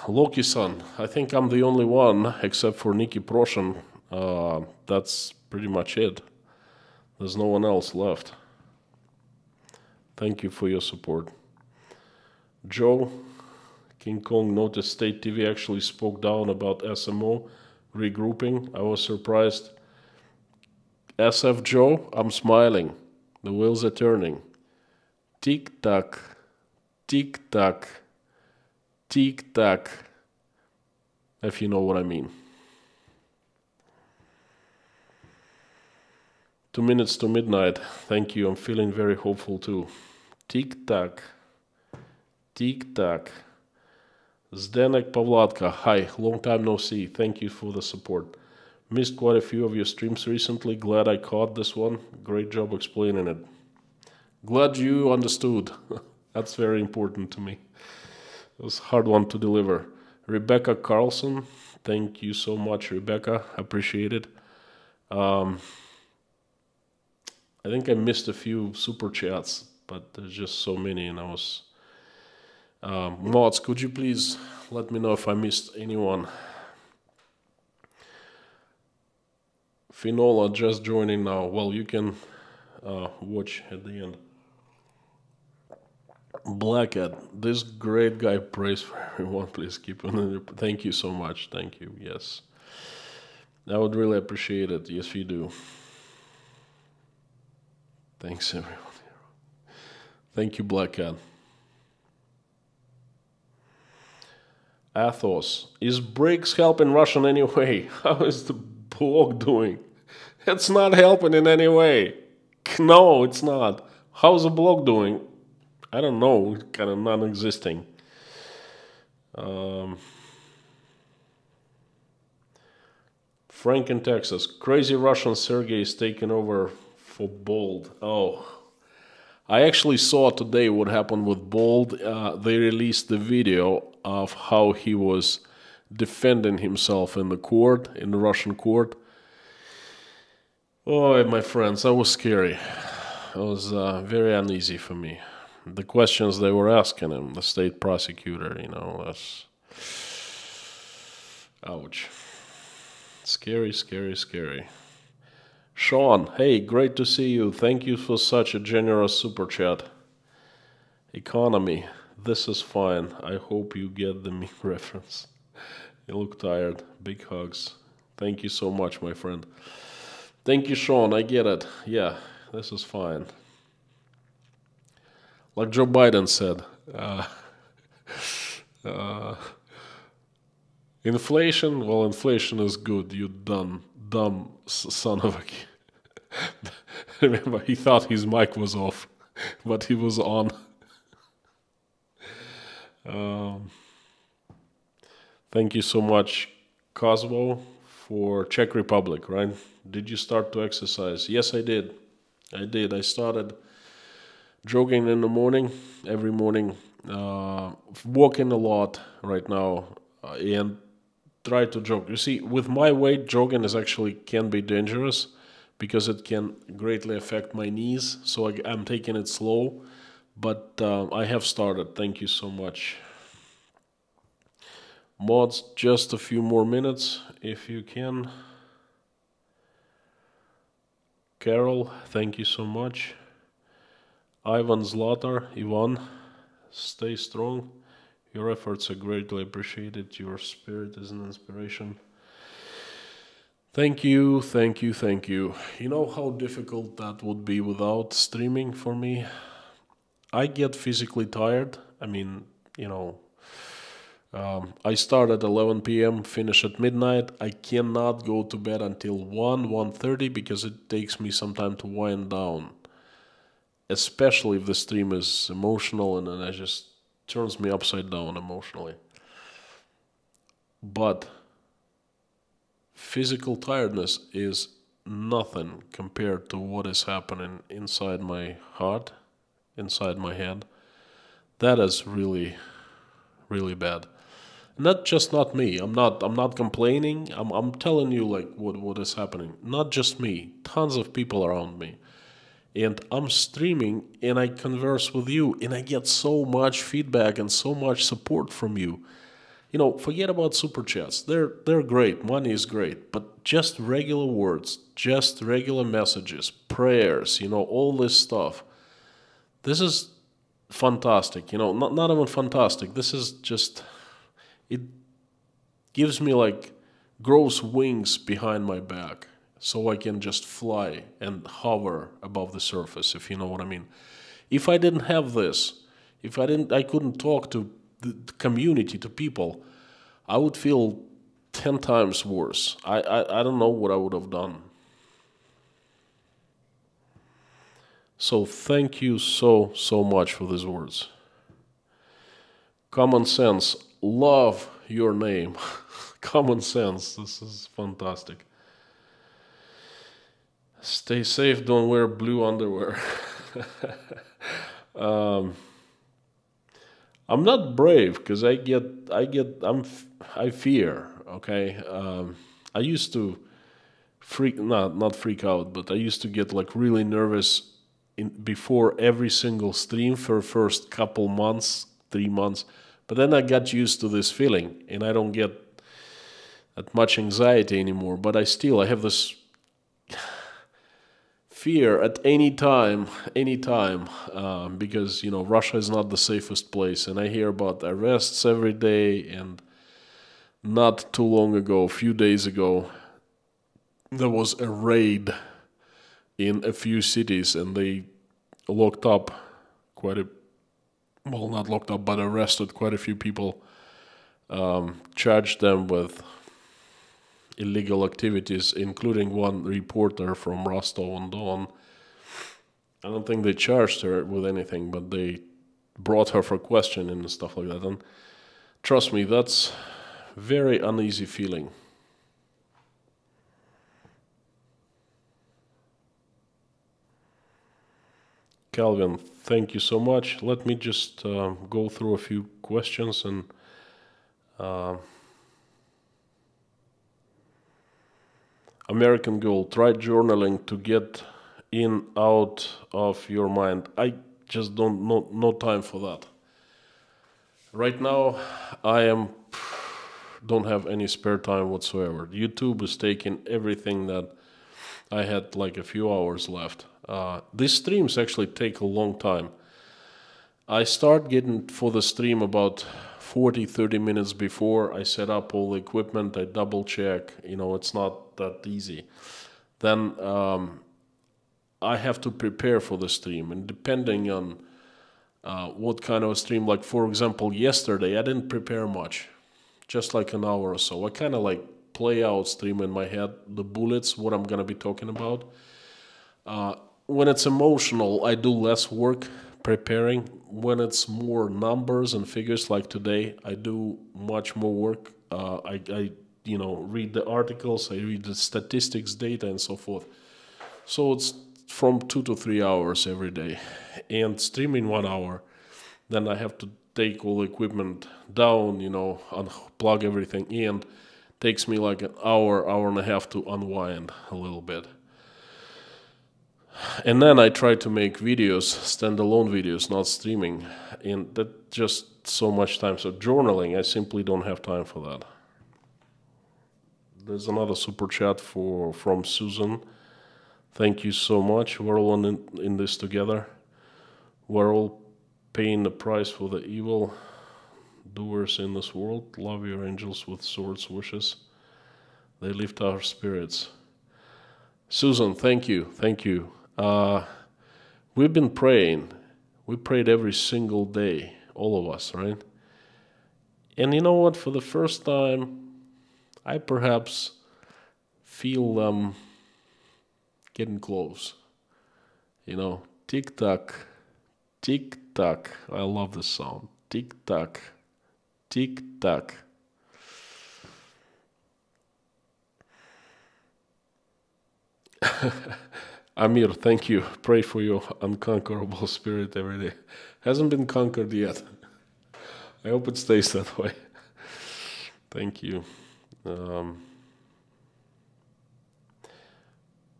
Loki son, I think I'm the only one except for Niki Proshin. Uh, that's pretty much it. There's no one else left. Thank you for your support. Joe, King Kong noticed State TV actually spoke down about SMO regrouping. I was surprised. SF Joe, I'm smiling. The wheels are turning. Tick tock, tick tock, tick tock. If you know what I mean. Two minutes to midnight. Thank you. I'm feeling very hopeful too. Tick tock. Tick tock. Zdenek Pavlatka, hi, long time no see. Thank you for the support. Missed quite a few of your streams recently. Glad I caught this one. Great job explaining it. Glad you understood. That's very important to me. It was a hard one to deliver. Rebecca Carlson, thank you so much, Rebecca. Appreciate it. Um, I think I missed a few super chats, but there's just so many, and I was um, mods, could you please let me know if I missed anyone? Finola just joining now. Well, you can uh, watch at the end. Blackhead, this great guy prays for everyone. Please keep on. Thank you so much. Thank you. Yes. I would really appreciate it. Yes, you do. Thanks, everyone. Thank you, Blackhead. Athos. Is BRICS helping Russian anyway? How is the blog doing? It's not helping in any way. No, it's not. How's the blog doing? I don't know. Kind of non-existing. Um, Frank in Texas. Crazy Russian Sergey is taking over for Bold. Oh, I actually saw today what happened with Bold. Uh, they released the video of how he was defending himself in the court, in the Russian court. Oh, my friends, that was scary. It was uh, very uneasy for me. The questions they were asking him, the state prosecutor, you know, that's. Ouch. Scary, scary, scary. Sean, hey, great to see you. Thank you for such a generous super chat. Economy, this is fine. I hope you get the meme reference. You look tired. Big hugs. Thank you so much, my friend. Thank you, Sean. I get it. Yeah, this is fine. Like Joe Biden said, uh, uh, inflation, well, inflation is good, you dumb, dumb son of a Remember, he thought his mic was off, but he was on. Um, thank you so much, Cosmo, for Czech Republic, right? Did you start to exercise? Yes, I did. I did. I started jogging in the morning, every morning, uh, walking a lot right now, uh, and try to jog. You see, with my weight, jogging is actually can be dangerous because it can greatly affect my knees. So I, am taking it slow, but uh, I have started. Thank you so much. Mods, just a few more minutes if you can. Carol, thank you so much. Ivan Zlatar, Ivan, stay strong. Your efforts are greatly appreciated. Your spirit is an inspiration. Thank you, thank you, thank you. You know how difficult that would be without streaming for me? I get physically tired. I mean, you know, um, I start at 11 p.m., finish at midnight. I cannot go to bed until 1, 1.30 because it takes me some time to wind down. Especially if the stream is emotional and then it just turns me upside down emotionally. But physical tiredness is nothing compared to what is happening inside my heart, inside my head. That is really, really bad. Not just not me. I'm not I'm not complaining. I'm I'm telling you like what what is happening. Not just me. Tons of people around me. And I'm streaming and I converse with you and I get so much feedback and so much support from you. You know, forget about super chats. They're they're great. Money is great, but just regular words, just regular messages, prayers, you know, all this stuff. This is fantastic. You know, not not even fantastic. This is just it gives me like grows wings behind my back so I can just fly and hover above the surface if you know what I mean. If I didn't have this, if I didn't I couldn't talk to the community to people, I would feel 10 times worse. I, I, I don't know what I would have done. So thank you so, so much for these words. Common sense, love your name. Common sense, this is fantastic. Stay safe, don't wear blue underwear. um, I'm not brave because I get, I get, I'm, I fear. Okay, um, I used to freak, not not freak out, but I used to get like really nervous in before every single stream for first couple months, three months. But then I got used to this feeling, and I don't get that much anxiety anymore. But I still I have this fear at any time, any time, um, because you know Russia is not the safest place, and I hear about arrests every day. And not too long ago, a few days ago, there was a raid in a few cities, and they locked up quite a well, not locked up, but arrested quite a few people, um, charged them with illegal activities, including one reporter from Rostov on Don. I don't think they charged her with anything, but they brought her for questioning and stuff like that. And trust me, that's very uneasy feeling. Calvin, thank you so much. Let me just uh, go through a few questions and uh, American Girl, try journaling to get in out of your mind. I just don't no no time for that. Right now, I am don't have any spare time whatsoever. YouTube is taking everything that I had like a few hours left. Uh, these streams actually take a long time. I start getting for the stream about 40 30 minutes before I set up all the equipment. I double check, you know, it's not that easy. Then um, I have to prepare for the stream, and depending on uh, what kind of a stream, like for example, yesterday I didn't prepare much, just like an hour or so. I kind of like play out stream in my head the bullets, what I'm gonna be talking about. Uh, when it's emotional, I do less work preparing. When it's more numbers and figures like today, I do much more work. Uh, I, I, you know, read the articles, I read the statistics, data, and so forth. So it's from two to three hours every day, and streaming one hour. Then I have to take all the equipment down, you know, unplug everything in. Takes me like an hour, hour and a half to unwind a little bit and then I try to make videos, standalone videos, not streaming, and that just so much time. So journaling, I simply don't have time for that. There's another super chat for from Susan. Thank you so much. We're all in, in this together. We're all paying the price for the evil doers in this world. Love your angels with swords wishes. They lift our spirits. Susan, thank you, thank you. Uh, we've been praying. We prayed every single day, all of us, right? And you know what? For the first time, I perhaps feel them getting close. You know, tick tock, tick tock. I love the sound. Tick tock, tick tock. Amir, thank you. Pray for your unconquerable spirit every day. Hasn't been conquered yet. I hope it stays that way. Thank you. Um,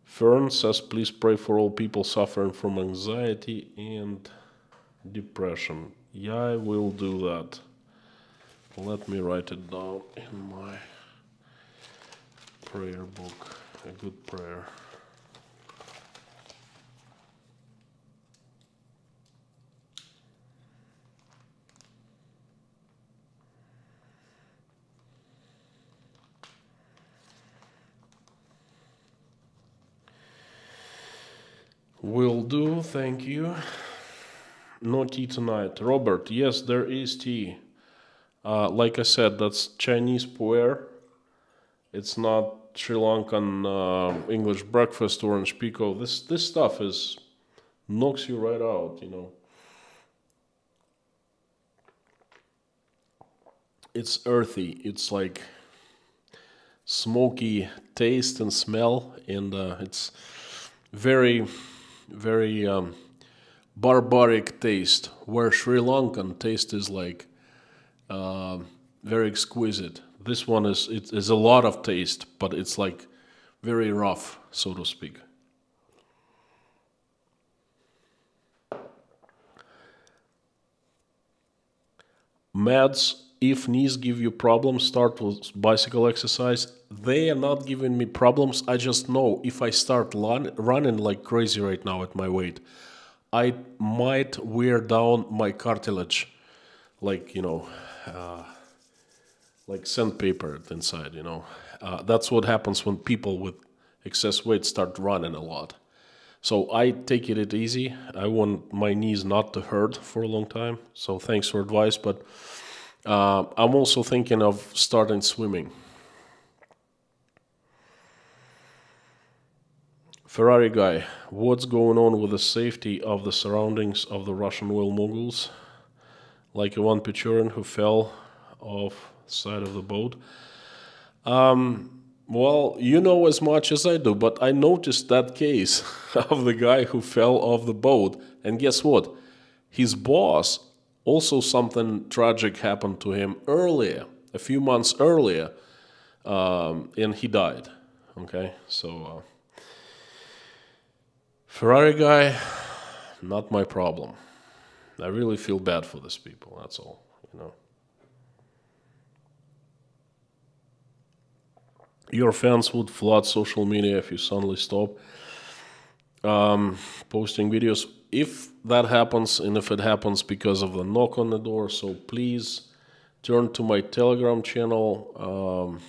Fern says, please pray for all people suffering from anxiety and depression. Yeah, I will do that. Let me write it down in my prayer book. A good prayer. Will do, thank you. No tea tonight. Robert, yes, there is tea. Uh, like I said, that's Chinese pu'er. It's not Sri Lankan uh, English breakfast orange pekoe. This this stuff is knocks you right out, you know. It's earthy. It's like smoky taste and smell, and uh, it's very very um, barbaric taste, where Sri Lankan taste is like uh, very exquisite. This one is it is a lot of taste, but it's like very rough, so to speak. Meds, if knees give you problems, start with bicycle exercise. They are not giving me problems. I just know if I start run, running like crazy right now at my weight, I might wear down my cartilage, like you know, uh, like sandpaper inside. You know, uh, that's what happens when people with excess weight start running a lot. So I take it easy. I want my knees not to hurt for a long time. So thanks for advice, but uh, I'm also thinking of starting swimming. Ferrari guy, what's going on with the safety of the surroundings of the Russian oil moguls? Like Ivan Pechorin who fell off side of the boat. Um, well, you know as much as I do, but I noticed that case of the guy who fell off the boat. And guess what? His boss, also something tragic happened to him earlier, a few months earlier, um, and he died. Okay, so. Uh, Ferrari guy, not my problem. I really feel bad for these people, that's all, you know. Your fans would flood social media if you suddenly stop um, posting videos. If that happens, and if it happens because of the knock on the door, so please turn to my Telegram channel. Um,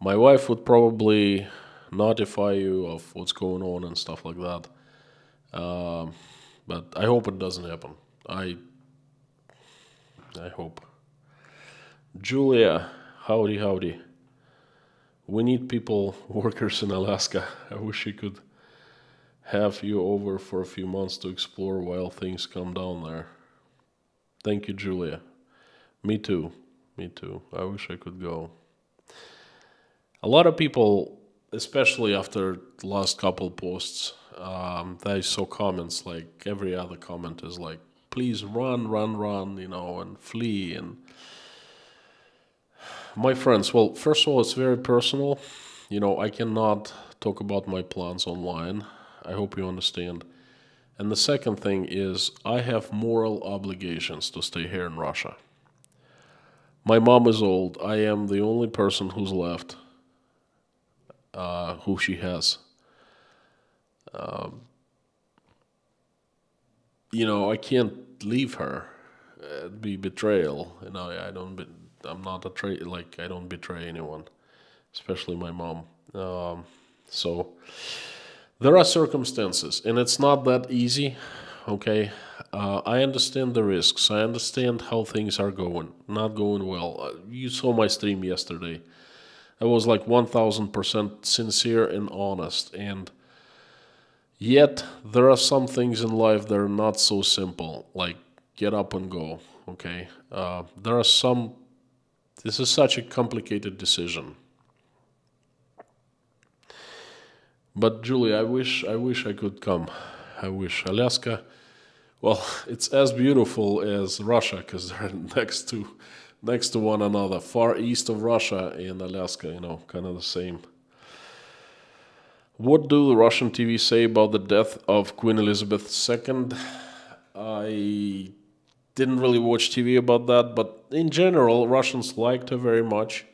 my wife would probably notify you of what's going on and stuff like that. Um, but I hope it doesn't happen. I I hope. Julia, howdy, howdy. We need people, workers in Alaska. I wish we could have you over for a few months to explore while things come down there. Thank you, Julia. Me too. Me too. I wish I could go. A lot of people especially after the last couple posts, um, I saw comments like every other comment is like, please run, run, run, you know, and flee. And my friends, well, first of all, it's very personal. You know, I cannot talk about my plans online. I hope you understand. And the second thing is, I have moral obligations to stay here in Russia. My mom is old. I am the only person who's left uh, who she has. Um, you know, I can't leave her. It'd be betrayal. You know, I don't. Be, I'm not a tra- like I don't betray anyone, especially my mom. Um, so there are circumstances, and it's not that easy. Okay, uh, I understand the risks. I understand how things are going, not going well. Uh, you saw my stream yesterday. I was like 1000% sincere and honest. And yet, there are some things in life that are not so simple, like get up and go. Okay. Uh, there are some, this is such a complicated decision. But Julie, I wish I wish I could come. I wish Alaska. Well, it's as beautiful as Russia because they're next to next to one another, far east of Russia in Alaska, you know, kind of the same. What do the Russian TV say about the death of Queen Elizabeth II? I didn't really watch TV about that, but in general, Russians liked her very much.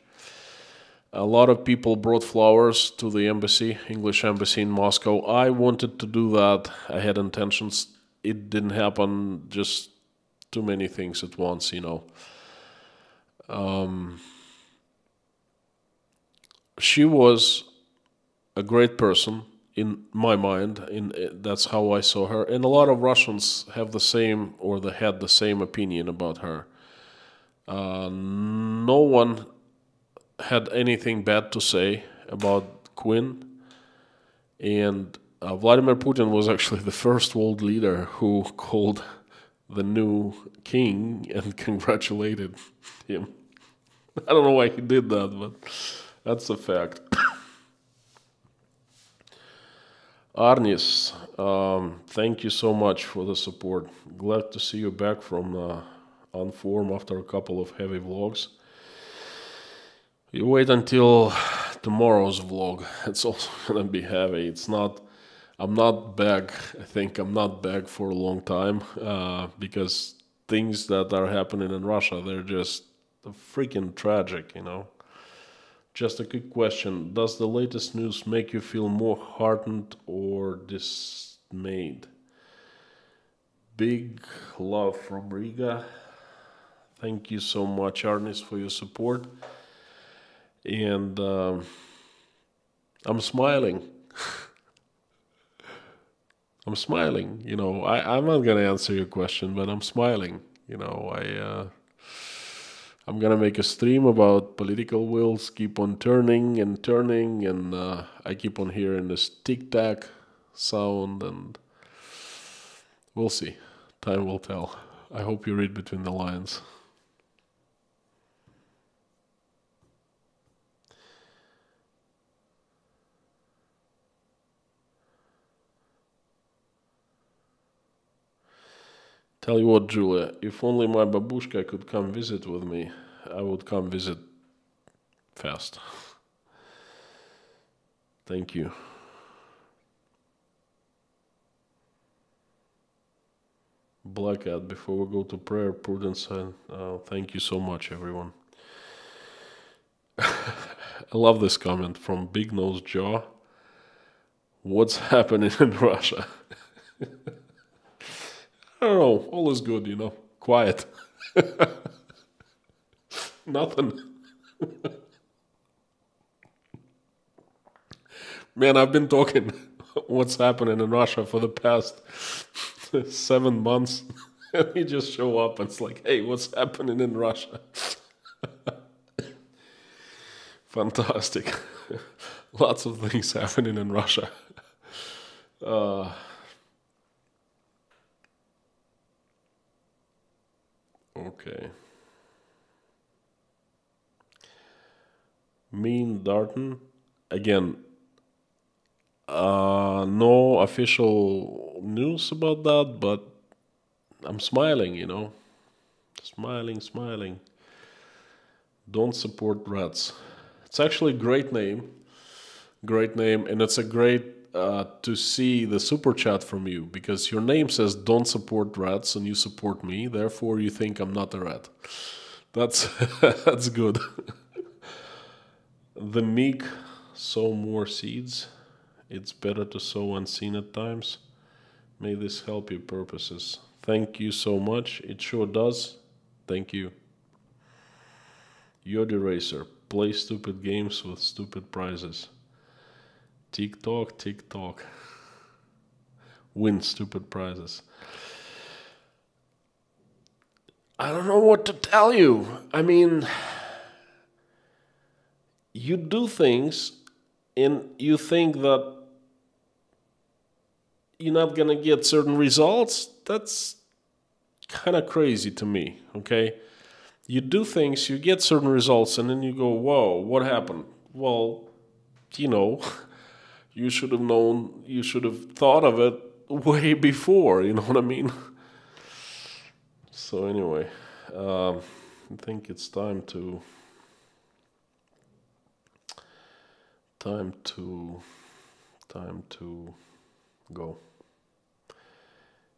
A lot of people brought flowers to the embassy, English embassy in Moscow. I wanted to do that. I had intentions. It didn't happen. Just too many things at once, you know. Um, she was a great person in my mind. In that's how I saw her, and a lot of Russians have the same or they had the same opinion about her. Uh, no one had anything bad to say about Queen and uh, Vladimir Putin was actually the first world leader who called the new king and congratulated him. I don't know why he did that, but that's a fact. Arnis, um, thank you so much for the support. Glad to see you back from uh, on form after a couple of heavy vlogs. You wait until tomorrow's vlog. It's also gonna be heavy. It's not. I'm not back. I think I'm not back for a long time uh, because things that are happening in Russia, they're just freaking tragic. You know. Just a quick question. Does the latest news make you feel more heartened or dismayed? Big love from Riga. Thank you so much, Arnis, for your support. And um, I'm smiling. I'm smiling. You know, I, I'm not going to answer your question, but I'm smiling. You know, I. Uh, I'm gonna make a stream about political wheels keep on turning and turning, and uh, I keep on hearing this tic tac sound, and we'll see. Time will tell. I hope you read between the lines. Tell you what, Julia, if only my babushka could come visit with me, I would come visit fast. Thank you. Blackout, before we go to prayer, prudence, and uh, thank you so much, everyone. I love this comment from Big Nose Jaw. What's happening in Russia? I don't know. All is good, you know. Quiet. Nothing. Man, I've been talking what's happening in Russia for the past seven months. and you just show up and it's like, hey, what's happening in Russia? Fantastic. Lots of things happening in Russia. Uh, Okay. Mean Darton. Again, uh, no official news about that, but I'm smiling, you know. Smiling, smiling. Don't support rats. It's actually a great name. Great name, and it's a great uh, to see the super chat from you because your name says don't support rats and you support me therefore you think i'm not a rat. That's that's good. The meek sow more seeds. It's better to sow unseen at times. May this help your purposes. Thank you so much. It sure does. Thank you. Yodi Racer. Play stupid games with stupid prizes TikTok, TikTok. Win stupid prizes. I don't know what to tell you. I mean, you do things and you think that you're not going to get certain results. That's kind of crazy to me, okay? You do things, you get certain results, and then you go, whoa, what happened? Well, you know. you should have known, you should have thought of it way before, you know what I mean? So, anyway, um, I think it's time to time to time to go.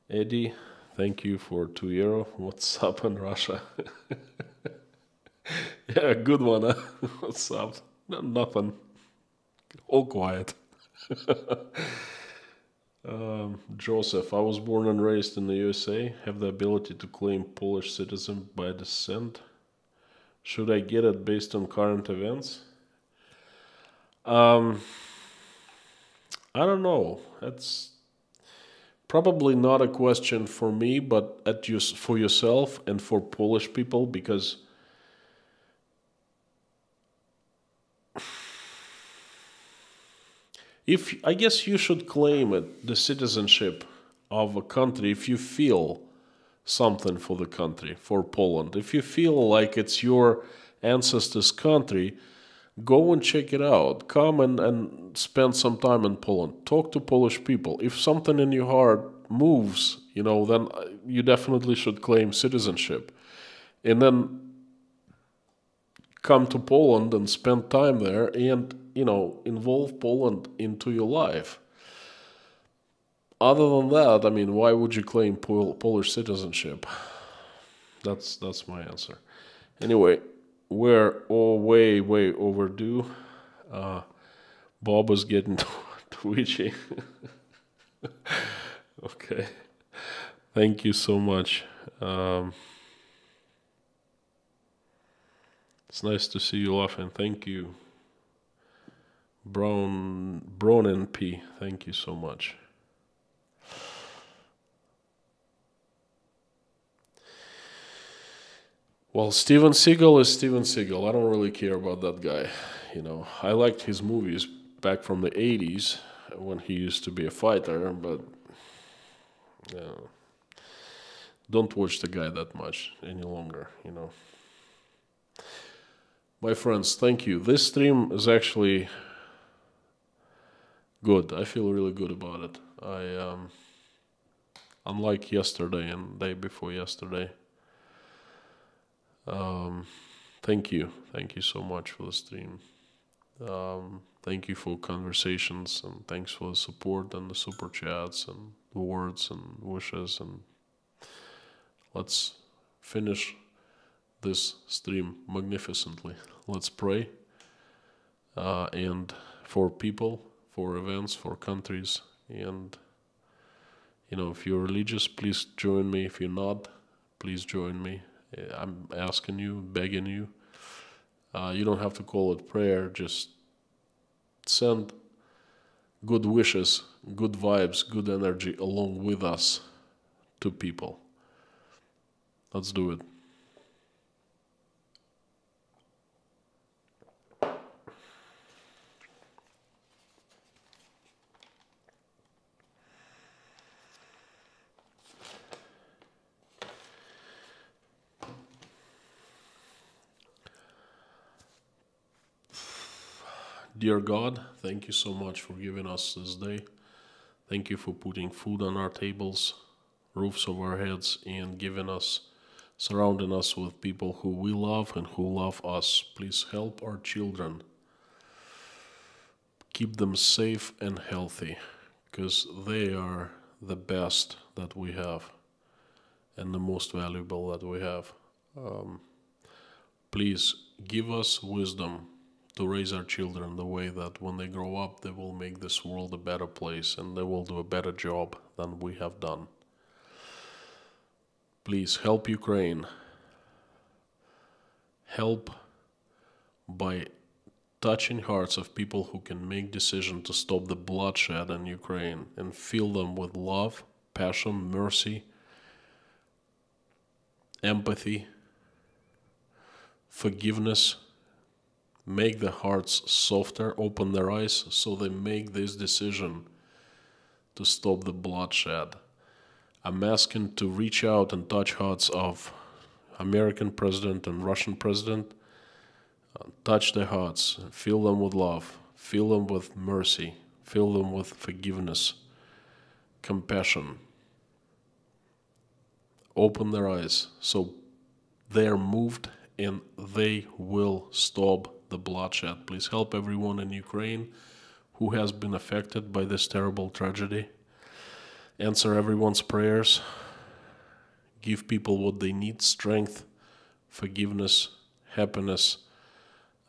Eddie, thank you for two euro. What's up in Russia? yeah, good one. Huh? What's up? No, nothing. All quiet. um, Joseph, I was born and raised in the USA. Have the ability to claim Polish citizen by descent. Should I get it based on current events? Um, I don't know. That's probably not a question for me, but at you, for yourself and for Polish people because if I guess you should claim it the citizenship of a country if you feel something for the country for Poland. If you feel like it's your ancestors country go and check it out. Come and, and spend some time in Poland. Talk to Polish people. If something in your heart moves you know then uh, you definitely should claim citizenship. And then come to Poland and spend time there and you know, involve Poland into your life. Other than that, I mean, why would you claim Pol- Polish citizenship? That's that's my answer. Anyway, we're all way way overdue. Uh, Bob is getting twitchy. okay, thank you so much. Um, it's nice to see you laughing. Thank you. Brown Brown NP, thank you so much. Well, Steven Seagal is Steven Seagal. I don't really care about that guy. You know, I liked his movies back from the 80s when he used to be a fighter, but don't watch the guy that much any longer, you know. My friends, thank you. This stream is actually good. I feel really good about it. I um, unlike yesterday and day before yesterday. Um, thank you, thank you so much for the stream. Um, thank you for conversations and thanks for the support and the super chats and words and wishes and let's finish this stream magnificently. Let's pray uh, and for people for events, for countries. And, you know, if you're religious, please join me. If you're not, please join me. I'm asking you, begging you. Uh, you don't have to call it prayer, just send good wishes, good vibes, good energy along with us to people. Let's do it. Dear God, thank you so much for giving us this day. Thank you for putting food on our tables, roofs over our heads, and giving us, surrounding us with people who we love and who love us. Please help our children. Keep them safe and healthy, because they are the best that we have and the most valuable that we have. Um, please give us wisdom to raise our children the way that when they grow up, they will make this world a better place and they will do a better job than we have done. Please help Ukraine. Help by touching hearts of people who can make decisions to stop the bloodshed in Ukraine and fill them with love, passion, mercy, empathy, forgiveness make the hearts softer, open their eyes, so they make this decision to stop the bloodshed. I'm asking to reach out and touch hearts of American president and Russian president. Uh, touch their hearts, fill them with love, fill them with mercy, fill them with forgiveness, compassion. Open their eyes so they're moved and they will stop the bloodshed. Please help everyone in Ukraine who has been affected by this terrible tragedy. Answer everyone's prayers. Give people what they need strength, forgiveness, happiness,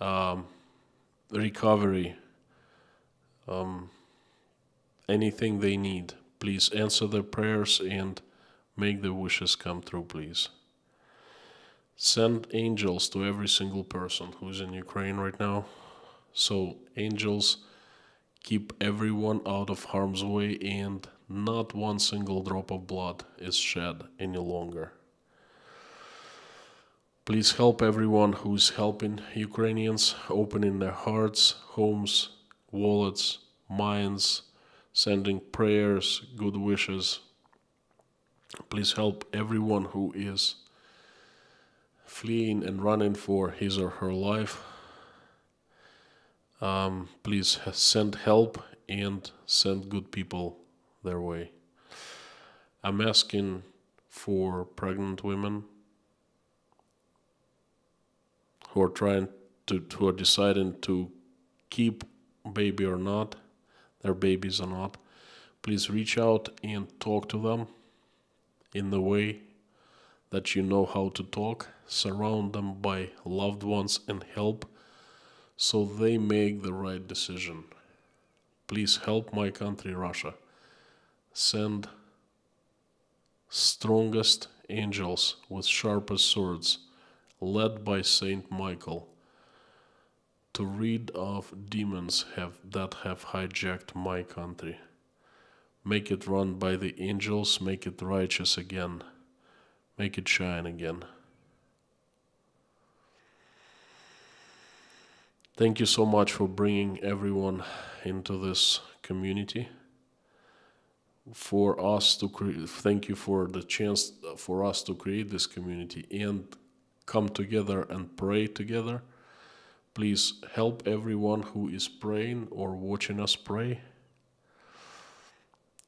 um, recovery, um, anything they need. Please answer their prayers and make their wishes come true, please. Send angels to every single person who's in Ukraine right now. So, angels keep everyone out of harm's way and not one single drop of blood is shed any longer. Please help everyone who's helping Ukrainians, opening their hearts, homes, wallets, minds, sending prayers, good wishes. Please help everyone who is fleeing and running for his or her life. Um, please send help and send good people their way. I'm asking for pregnant women who are trying to, who are deciding to keep baby or not, their babies or not. Please reach out and talk to them in the way that you know how to talk. Surround them by loved ones and help so they make the right decision. Please help my country, Russia. Send strongest angels with sharpest swords, led by Saint Michael, to rid of demons have, that have hijacked my country. Make it run by the angels, make it righteous again, make it shine again. Thank you so much for bringing everyone into this community. For us to create, thank you for the chance for us to create this community and come together and pray together. Please help everyone who is praying or watching us pray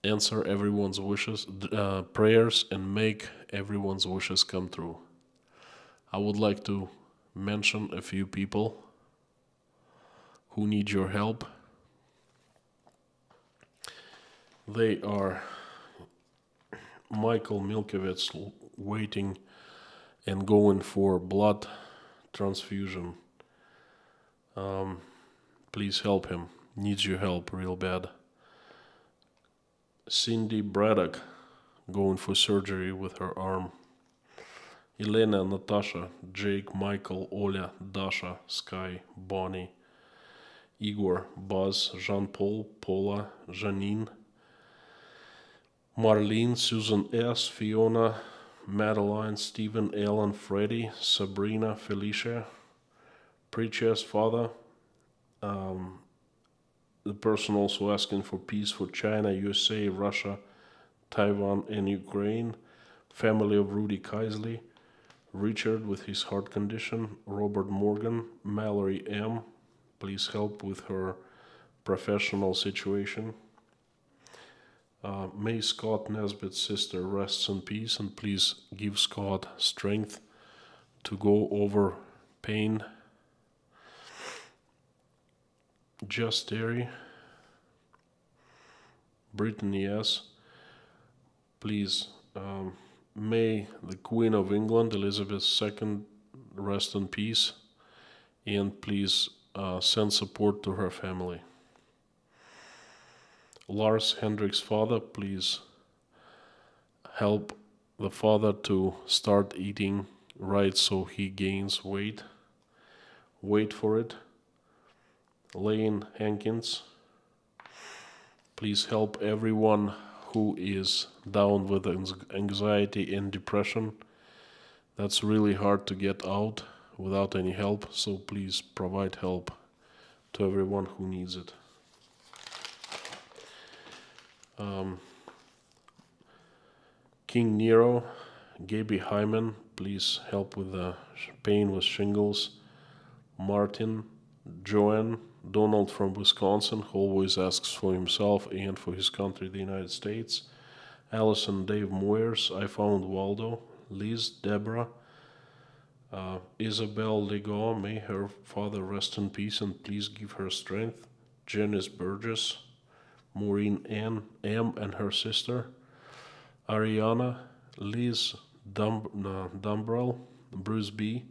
answer everyone's wishes, uh, prayers, and make everyone's wishes come true. I would like to mention a few people who need your help. They are Michael Milkovets waiting and going for blood transfusion. Um, please help him. Needs your help real bad. Cindy Braddock going for surgery with her arm. Elena, Natasha, Jake, Michael, Olya, Dasha, Sky, Bonnie, Igor, Buzz, Jean Paul, Paula, Janine, Marlene, Susan S., Fiona, Madeline, Stephen, Ellen, Freddie, Sabrina, Felicia, Preacher's father, um, the person also asking for peace for China, USA, Russia, Taiwan, and Ukraine. Family of Rudy Kaisley, Richard with his heart condition, Robert Morgan, Mallory M. Please help with her professional situation. Uh, may Scott Nesbitt's sister rests in peace and please give Scott strength to go over pain Just Terry, Brittany S. Please, um, may the Queen of England, Elizabeth II, rest in peace, and please uh, send support to her family. Lars Hendrik's father, please help the father to start eating right so he gains weight. Wait for it. Lane Hankins. Please help everyone who is down with anxiety and depression. That's really hard to get out without any help, so please provide help to everyone who needs it. Um, King Nero, Gaby Hyman, please help with the pain with shingles. Martin, Joanne, Donald from Wisconsin, who always asks for himself and for his country, the United States. Allison Dave Moyers, I found Waldo. Liz, Deborah, Uh, Isabel Legault, may her father rest in peace and please give her strength. Janice Burgess, Maureen Ann M. and her sister. Ariana, Liz Dum- uh, Dumbrell, Bruce B.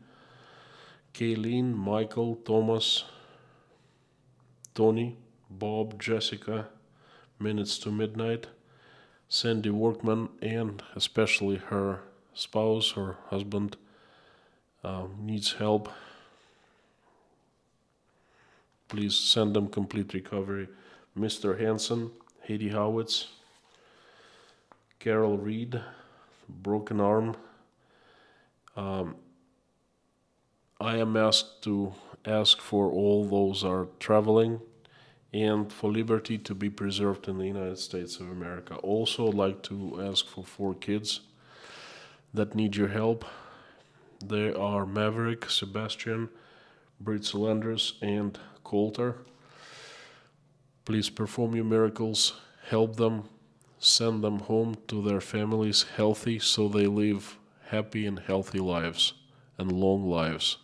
Kayleen, Michael, Thomas, Tony, Bob, Jessica, Minutes to Midnight, Sandy Workman, and especially her spouse, her husband, um, needs help. Please send them complete recovery. Mr. Hanson, Haiti Howitz, Carol Reed, broken arm. Um, I am asked to ask for all those are traveling and for liberty to be preserved in the United States of America. Also, I'd like to ask for four kids that need your help. They are Maverick, Sebastian, Brit Solanders, and Coulter. Please perform your miracles, help them, send them home to their families healthy so they live happy and healthy lives and long lives.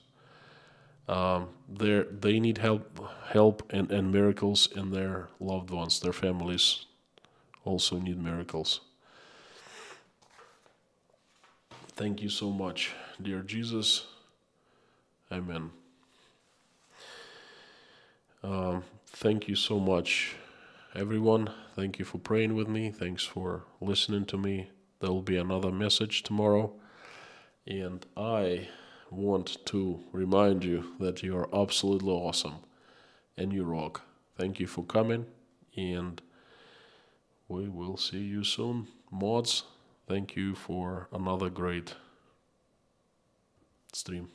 Um, they they need help, help and, and miracles, and their loved ones, their families, also need miracles. Thank you so much, dear Jesus. Amen. Um, thank you so much, everyone. Thank you for praying with me. Thanks for listening to me. There will be another message tomorrow. And I want to remind you that you are absolutely awesome and you rock. Thank you for coming, and we will see you soon. Mods, thank you for another great stream.